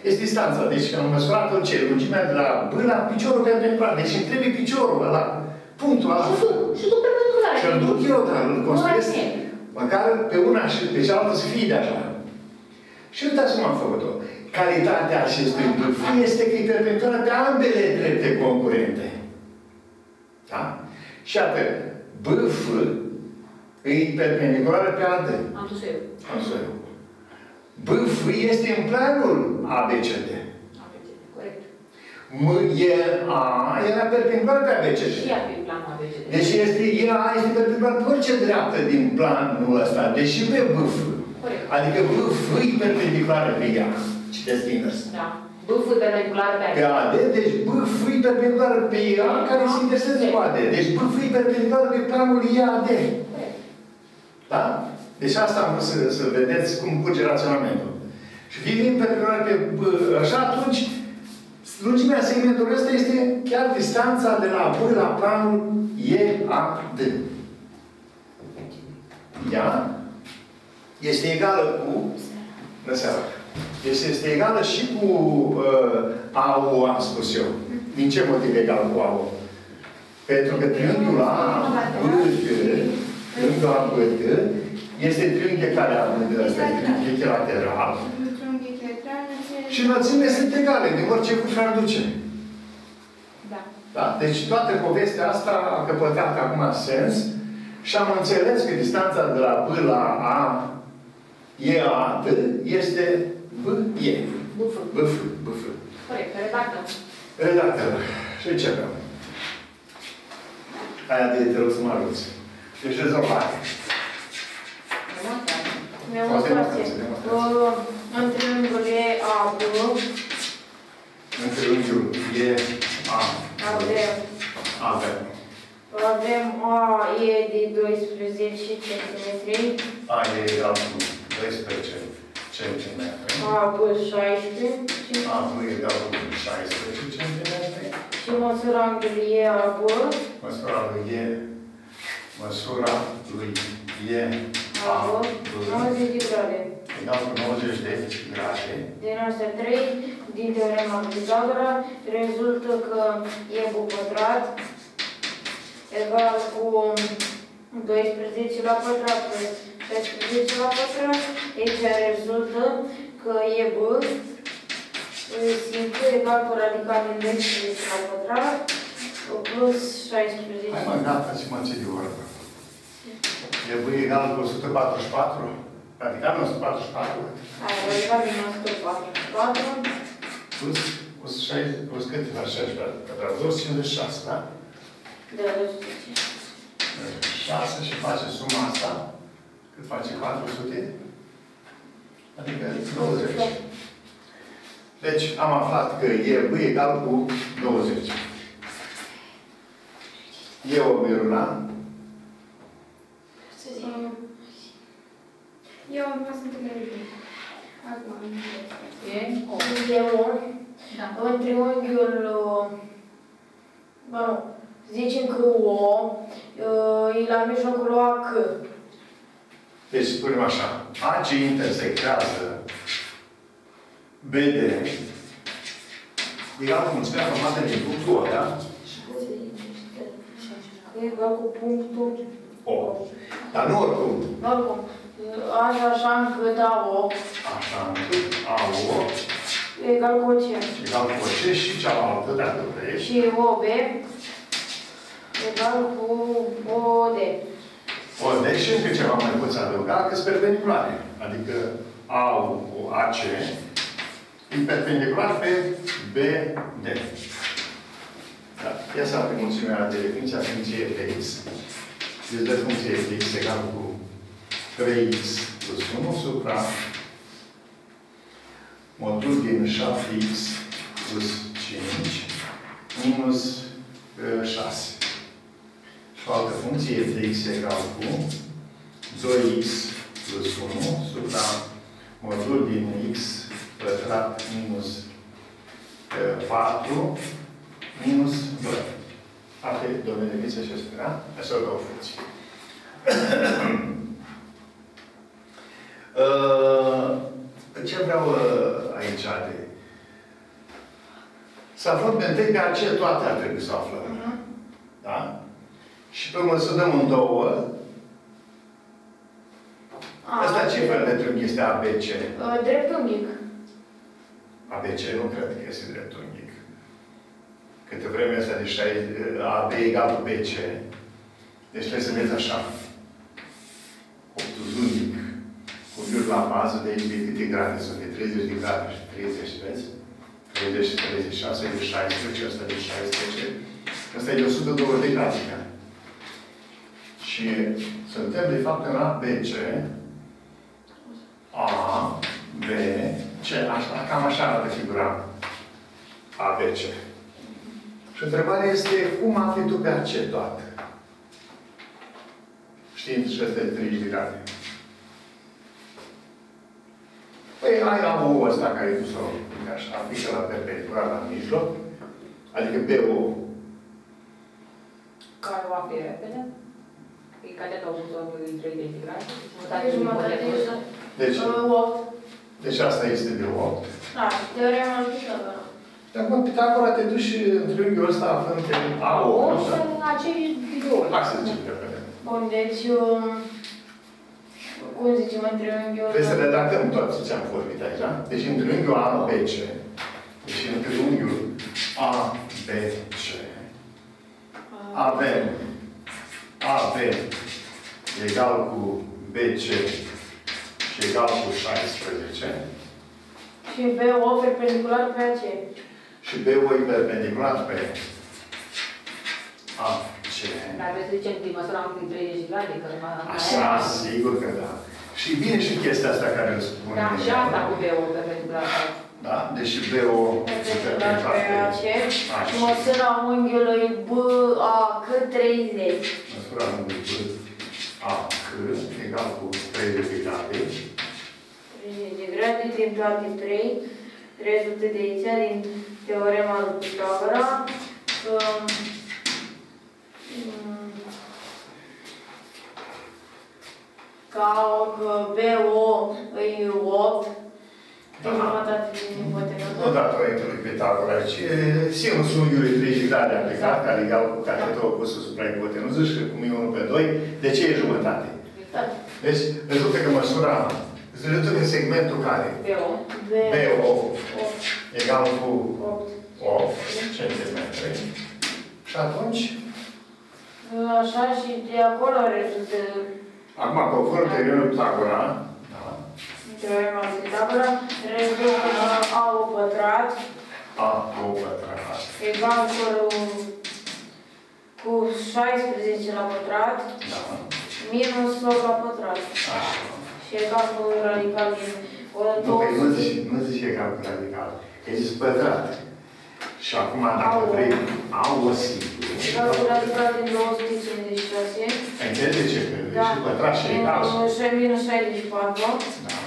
Este distanța. Deci am măsurat-o ce? Lungimea de la B la piciorul perpendicular. Deci îmi trebuie piciorul la punctul ăla. Și tu, și tu perpendicular. Și îl duc eu, dar îl construiesc Nu mai măcar pe una și pe cealaltă să fie de așa. Și uitați cum am făcut-o. Calitatea acestui bârf este că e perpendiculară pe ambele drepte concurente. Da? Și atât. BF e perpendiculară pe AD. Am dus eu. Am să eu. BF este în planul ABCD. Corect. M, E, A era perpendicular pe ABCD. Și ea pe planul ABCD. Deci este, ea este perpendicular pe orice dreaptă din planul ăsta, deși pe BF. Corect. Adică BF e perpendiculară pe ea. Citesc invers. Da. BF perpendicular pe Pe ABCD. AD, deci BF e perpendiculară pe ea care se interesează cu AD. Deci BF e perpendiculară pe planul IAD. Corect. Da? Deci asta am vrut să, să vedeți cum curge raționamentul. Și fiind perpendicular pe B, așa, atunci lungimea segmentului ăsta este chiar distanța de la B la planul EAD. Ea este egală cu Bună seara. Deci este egală și cu uh, AO, am spus eu. Din ce motiv egal cu AO? Pentru că triunghiul ABD, triunghiul ABD, este triunghi care având ăsta, triunghi echilateral. Triunghi echilateral, înțeleg. Și înălțimile sunt egale, de orice cât ar duce. Da. Da? Deci toată povestea asta a căpătat acum sens și am înțeles că distanța de la B la A E A D este B E. BF. B F. B F. Corect. Redactăm. Redactă. Și începem. Aia de te rog să mă ajuți. Deci rezolvare. Demonstrat. Mi-am Foarte măsurat mult, demonstrați. în triunghiul AB, În triunghiul E A. avem, Avem. avem A e de 12 cm, A e egal cu 12 cm. AB 16 A B e egal cu 16 cm. și măsura unghiului EAB, Măsura lui E. Măsura lui E. A AB, B 90 de grade. egal cu 90 de grade. Din astea 3, din teorema lui Pitagora, rezultă că e cu pătrat egal cu 12 la pătrat plus 16 la pătrat. Aici rezultă că e b simplu egal cu radical din 12 la pătrat plus 16. Hai mă, gata și mă ții de vorbă. E B egal cu 144. Radical 144. Hai, radical din 144 Plus, plus 60, plus cât la 16? Pătrat 256, da? de la 12. 6 și face suma asta. Cât face 400? Adică 20. Deci am aflat că e B egal cu 20. E o miruna. Eu am vrea să înțeleg. Acum am înțeles. E o. Unghiul, Da. în triunghiul, uh, mă rog, zicem că O, uh, e la mijlocul lui AC. Deci spunem așa. AC intersectează BD egal cu mulțimea formată din punctul O, da? E egal cu punctul O. Dar nu oricum. Oricum, uh, așa, așa încât AO Așa, încât AO e egal cu OC. egal cu C și cealaltă, dacă vrei. Și OB egal cu OD. O, deci și încă ceva mai poți adăuga, că sunt perpendiculare. Adică AU cu AC e perpendicular pe BD. Da. Ia să aplicăm mulțimea de definiția funcției fx. Deci de funcție fx egal cu 3x plus 1 supra modul din 7x plus 5 minus uh, 6. Și o altă funcție fx egal cu 2x plus 1 supra modul din x pătrat minus uh, 4 minus 2. Asta e domeniul lipsă și asta, da? Așa sunt două funcții. Uh, Ce vreau uh, aici de... Să aflăm pe întâi pe ce toate ar trebui să aflăm. Mhm. Da? Și pe urmă să dăm în două. A, Asta ce fel de triunghi este ABC? uh, Dreptunghic. ABC nu cred că este dreptunghic. Câte vreme asta de 6, AB egal cu BC. Deci trebuie să vezi așa. Obtuzunic. Cu virgulă la bază, de aici de câte grade sunt? De 30 de grade și 30, vezi? 30 și 36, de 16, asta de 16. Asta e de 102 de grade. Și suntem, de fapt, în ABC. A, B, C. Așa, cam așa arată figura ABC. Și întrebarea este, cum afli tu pe AC toate? Știind și ăsta de 30 de grade. Păi ai AO ăsta care e pus-o așa, aplică la perpendicular la mijloc, adică BO. Care va fi repede? E catetul unghiului 30 de grade. Deci jumătate de Deci, uh, 8. deci asta este de 8. Da, și teorema lui Pitagora. De acum, Pitagora te duci în triunghiul ăsta aflând pe AO. O nu? și acei videouri. Hai să zicem repede. Bun, deci, um, cum zicem, în triunghiul... Trebuie să redactăm tot ce am vorbit aici, da? Deci în triunghiul ABC, deci în triunghiul ABC, avem AB egal cu BC și egal cu 16 Și BO perpendicular pe AC. și BO e perpendicular pe AC. Dar vreți să zicem din măsura unghiului 30 de grade? Că mai- Așa, sigur că da. Și bine și chestia asta care îl spune. Da, și asta cu BO perpendicular. Da? Deci BO e Perpendicular perpendicular pe AC. AC. Și măsura unghiului BAC 30. Măsura unghiului A, C, egal cu 30 de grade. 30 de grade din toate 3. Rezultă de aici, din teorema lui Pitagora. Um, um, ca că BO e 8. Da. Deci jumătate din ipotenuză. Nu datorită lui Pitagora, ci e sinusul unghiului 30 de grade aplicat, care e egal cu catetul pus supra ipotenuză și cum e 1 pe 2, de ce e jumătate? Da. Deci, rezultă că măsura, rezultă că segmentul care? BO. BO 8. egal cu 8. 8 cm. Și atunci, Așa și de acolo rezultă acum, conform teoriei Pitagora, da, teorema lui Pitagora, rezultă că A o pătrat A, O pătrat, egal cu, cu 16 la pătrat da, minus 8 la pătrat. așa. Și egal cu radical din o Nu, că nu 200. zici, nu zici egal cu radical. Că e zis pătrat. Și acum, dacă Au. vrei, au o simplu. Egal cu radical din 256. Ai înțeles de ce? Că Da. și pătrat și egal. Și minus 64. Da.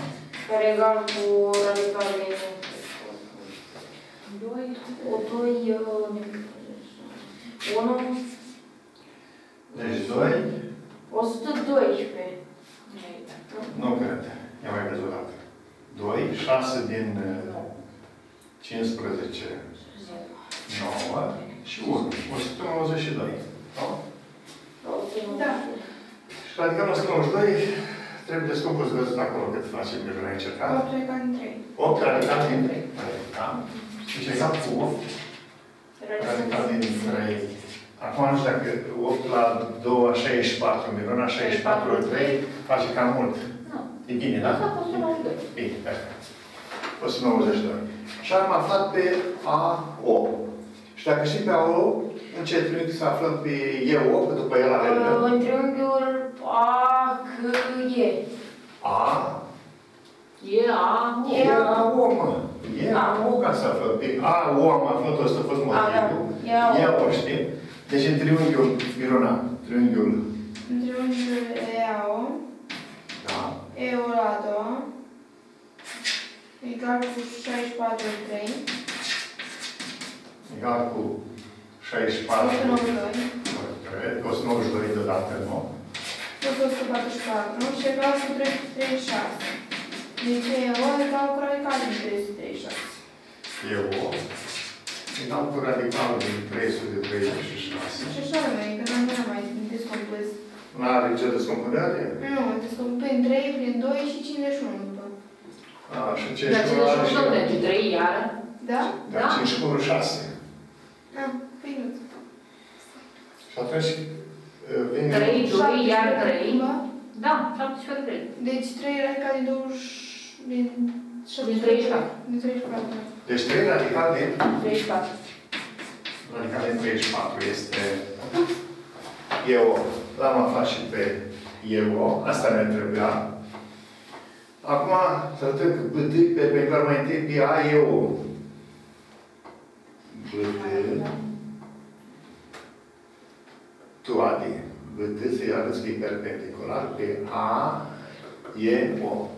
Care egal cu radical din 2. o 2, 1, Deci 2, 112. nu cred. Ia mai văzut o dată. 2, 6 din uh, 15, 9 și 1. 192. Da? Da, da. Și la nivelul 192 trebuie descompus văzut acolo cât facem de la încercat. 8 radical din 3. 8 radical din 3. Da? Și exact cu 8 radical din 3. Acum nu știu dacă 8 la 2, 64, milion, 64 la 3, face cam mult. Nu. E bine, da? Da, 192. Bine, perfect. 192. Și am aflat pe A8 dacă știi pe AO, în ce triunghi să aflăm pe EO, că după el avem În triunghiul ACE. A, E A. E E AO, mă. E AO ca să aflăm pe AO am aflat, ăsta a fost motivul. E AO. E AO, știi? Deci în triunghiul, Miruna, triunghiul În triunghiul EAO euro la a doua, egal cu 64 3, Egal cu 64. 192, Cred că 192 deodată, nu? plus 144 și egal cu 336. Deci euro egal cu radical din 336. Eu egal cu radicalul din 336. Și așa rămâne, că nu am mai descompus. Nu are ce descompunere? Nu, descompus prin 3, prin 2 și 51 după. A, și ce Dar și cine are și și nu pentru 3 iar. Da? Dar Da. 5 cu 6. Ah, păi nu. Și atunci uh, vine... 3, 2, iar 3. Da? Da, 17 ori 3. Deci 3 radical din 20... din... Din 34. Din 34. da. Deci 3 radical din 34. radical din 34 este eu. L-am aflat și pe eu. Asta ne trebuia. Acum să arătăm că BD perpendicular mai întâi pe A eu. BD tu adi. BD se arăți că e perpendicular pe A e O.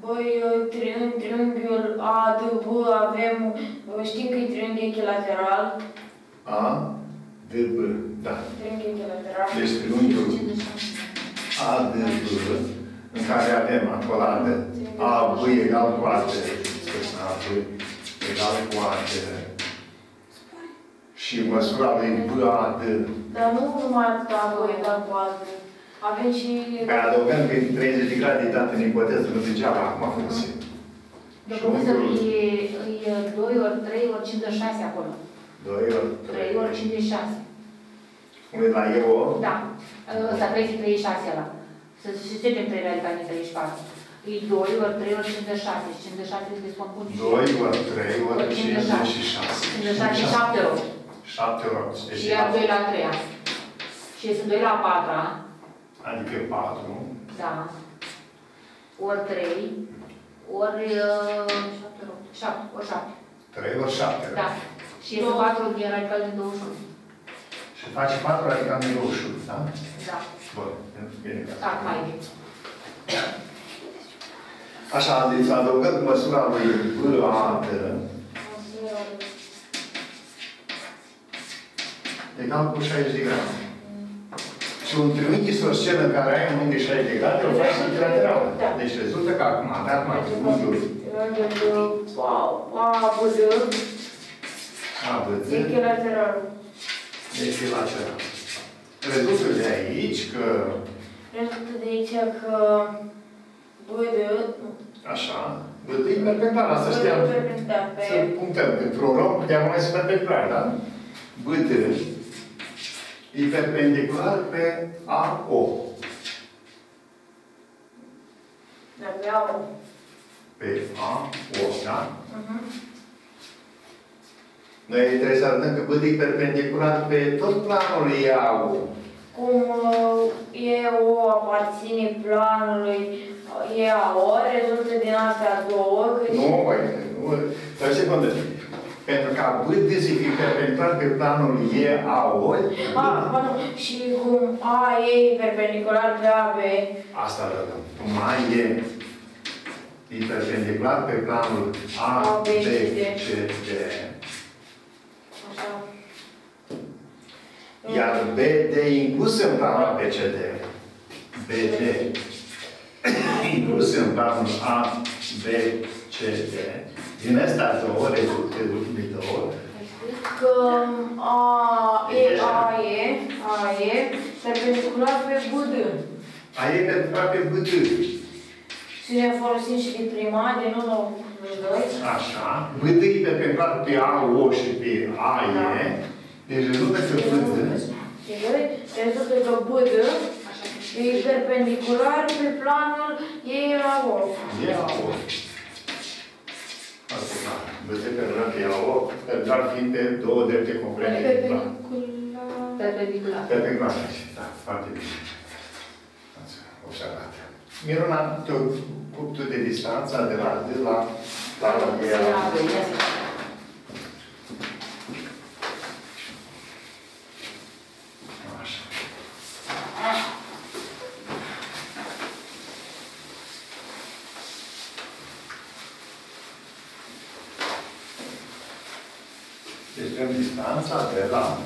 Băi, tri- în triunghiul ADB avem, știm că e triunghi echilateral. A, D, B. Da. Triunghi echilateral. Deci triunghiul A, D, B, în care avem acoladă A, B egal cu A, D. Spus A, B egal cu A, D. Și măsura lui B, A, D. Dar nu numai atâta cu egal cu AD. Avem și... Pe adăugăm că e 30 de grade de dat în ipoteză, nu degeaba acum folosim. Deci profesor, e, e 2 ori 3 ori 56 acolo. 2 ori 3 ori 56. Unde la eu, Da. Ăsta 36 ăla. Să și zicem 3 radical din 34. E 2 ori 3 ori 56. Și 56 se descompun și 2 ori 3 ori 56. 56 e 7 ori. 7 ori. Deci Și iar 2 la 3 Și este 2 la 4 Adică 4. Da. Ori 3. Ori 7. Ori 7. 3 ori 7. Da. Și este 4 din radical din 21. Și face 4 radical din 21, da? Da. Bun, bine. Da, mai bine. Așa, deci adăugăm măsura lui B, A, D, egal cu 60 de grade. Și un triunghi isoscel în care ai un unghi 60 de grade, îl faci echilateral. Da. Deci rezultă că acum, de acum, triunghiul Triunghiul ABD A, B, D, echilateral. echilateral. Rezultă de aici că, Rezultă de aici că BD... așa, B, D e perpendicular, asta știam. perpendicular pe... Să punctăm, într-un rog, diagonale sunt perpendiculare, da? B, D e perpendicular pe AO. Da, pe AO. Pe AO, da? Mhm. Noi trebuie să arătăm că B D e perpendicular pe tot planul AO. Cum uh, EO aparține planului uh, EAO, rezultă din astea două, că și... Nu, băi, nu. Dar secundă. Pentru ca B D să fie perpendicular pe planul EAO, Ah, ba nu, și cum AE e perpendicular pe AB, asta arătăm. Cum A e e perpendicular pe planul A, A, B, B și D. C, D. așa. Iar B, D inclus în planul ABCD. B, D inclus în planul A, B, C, D. Din astea două, rezultă ultimii două, Că A, E, A, E, A, E, perpendicular pe BD. A e perpendicular pe B, D. Și ne folosim și de prima, de 1 plus 2. Așa. B, D e perpendicular pe A, O și pe A, E. Deci rezultă că B, D Și doi, rezultă că BD e perpendicular pe planul EAO. e A, O. Asta e clar. B, D perpendicular pe A, O, perpendicular fiind pe două drepte complete. Da. Perpendicular. Perpendicular. Perpendicular. Da, foarte bine. Ați observat. Miruna, tu, cu tu de distanța de la D la la la Să E, ia apă, ia să- Solicităm distanța de la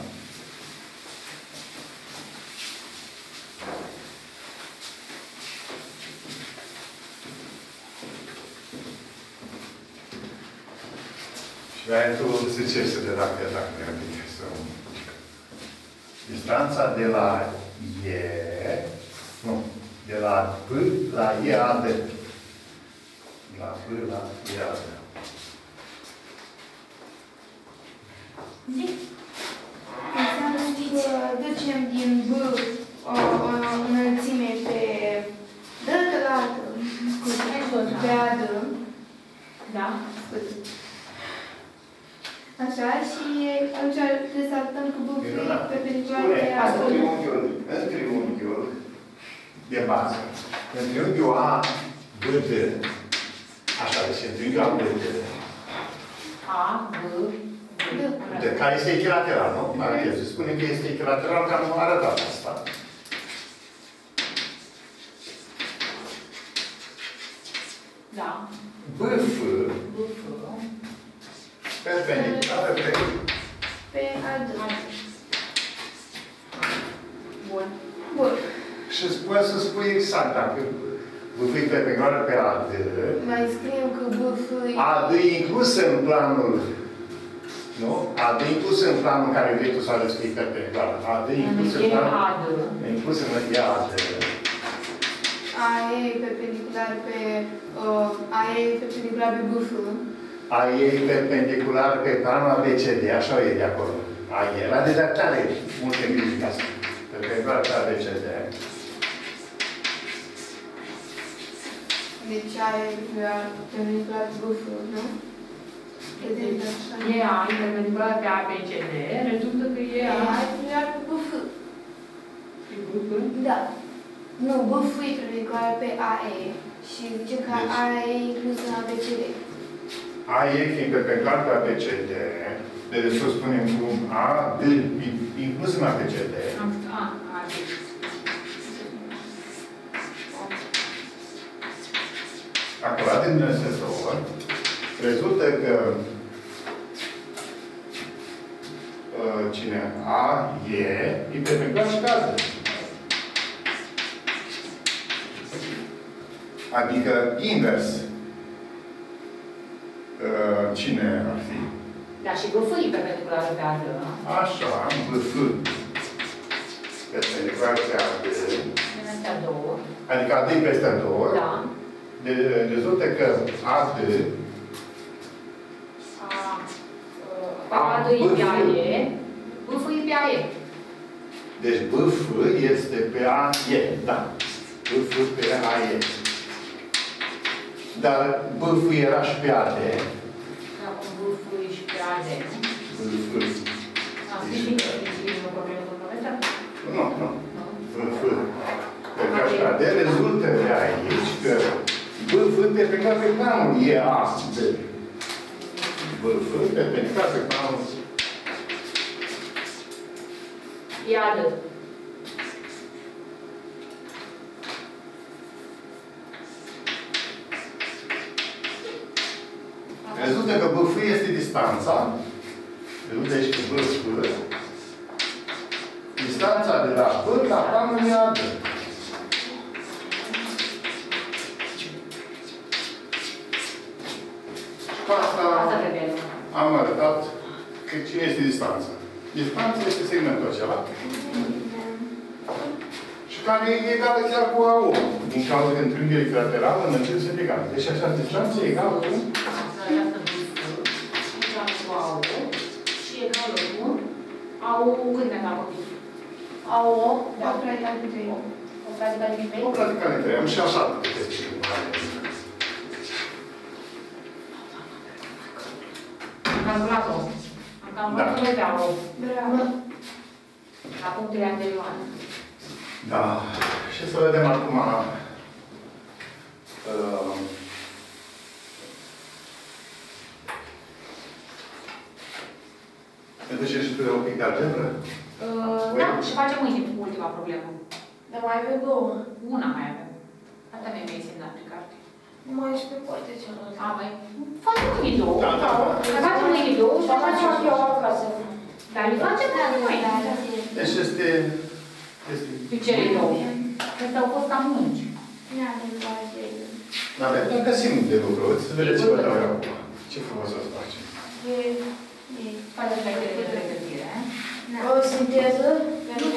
Și variantul zice să redacte dacă mi bine să... Distanța de la E, nu, de la P la E A D. La P la E A D. Zic. Înseamnă că ducem din B o, o înălțime pe D de la D, scuze, Hai jos, pe da. A D, Da? scuze. Așa, și atunci trebuie să arătăm că B Minunat. e perpendicular Spune, pe A în D. triunghiul, în triunghiul de bază, în triunghiul A, B, D, așa, deci în triunghiul A, B, D, A, B, D. de care este echilateral, nu? Paranteză. Spune că este echilateral, că am arătat asta. Da. BF, B, F. perpendiculară pe Pe A D. Bun. Bun. Și poți să spui exact dacă BF e perpendiculară pe AD, Mai scriem că B, F e... AD e inclus în planul, nu? AD e inclus în planul în care vrei tu să arăți că e perpendicular. AD e inclus în E planul, A, D. e inclus în ea AD. A e perpendicular pe... Uh, A e perpendicular pe B, F. A e perpendicular pe planul ABCD, așa e de acolo. A e. La redactare, multe critică asta. Perpendicular pe ABCD. Deci A e perpendicular pe B, F, nu? E de așa. E A, e perpendicular pe A, B, C, D. Rezultă că e E A. A e perpendicular pe B, F. Și B, F. Da. Nu, B, F e perpendicular pe A, E. Și zice că Deci- A e inclus în ABCD. A e fiind perpendicular pe ABCD, de sus spunem cum A, D, inclus în ABCD. Am A, A, D. Acolo, din Dumnezeu, rezultă că uh, cine? A, E, e perpendicular și pe AD. Adică invers. Uh, Cine ar fi? Da, și B, F e perpendicular pe A, D. Așa, BF. Perpendicular pe AD. Din astea două. Adică AD e peste 2. Da. De, rezultă că AD A, A, D e pe A, E. B, F e pe A, E. Deci BF este pe A, E, da. BF pe A, E. Dar BF era și pe A, D. Acum B, F e și pe A, D. BF. Am scris că e o problemă cu problema Nu, nu. BF. Pe ca A, D rezultă de aici că BF perpendicular pe planul E, A, D. BF perpendicular pe planul E A, D. Rezultă că BF este distanța. Rezultă aici că BF distanța de la B la planul AD. Și cu asta Asta trebuie. am arătat că cine este distanța. Distanța este segmentul acela. Și care e egală chiar cu AO. Din cauza că în triunghiul equilateral înălțimile sunt egale. Deci așa, distanța e egală cu A, O. Cât ne-am dat copii? A, O. Da. O predicat cu 3. O practică din O mei? radicale trei. Am și așa câte știu. Am calculat-o. Am calculat-o Da. pe A, O. Bravo. La punctele anterioare. Da. Și să vedem acum uh, Ne duce și pe un pic de algebră? Uh, Da, și facem mâine ultima problemă. Dar mai avem două. Una mai avem. Asta mi-e mai semnat pe carte. Mai ești pe partea cealaltă. A, mai facem mâine două. Da, da, da. Mai facem mâine două și Și mai mai fac facem eu acasă. Dar le facem pe noi. Deci este... este Pe cele două. Astea au fost cam lungi. N-avem, dar găsim de lucru. Să vedeți ce vă dau eu acum. Ce frumos o să facem. Facem pe cele de pregătire. O sinteză pentru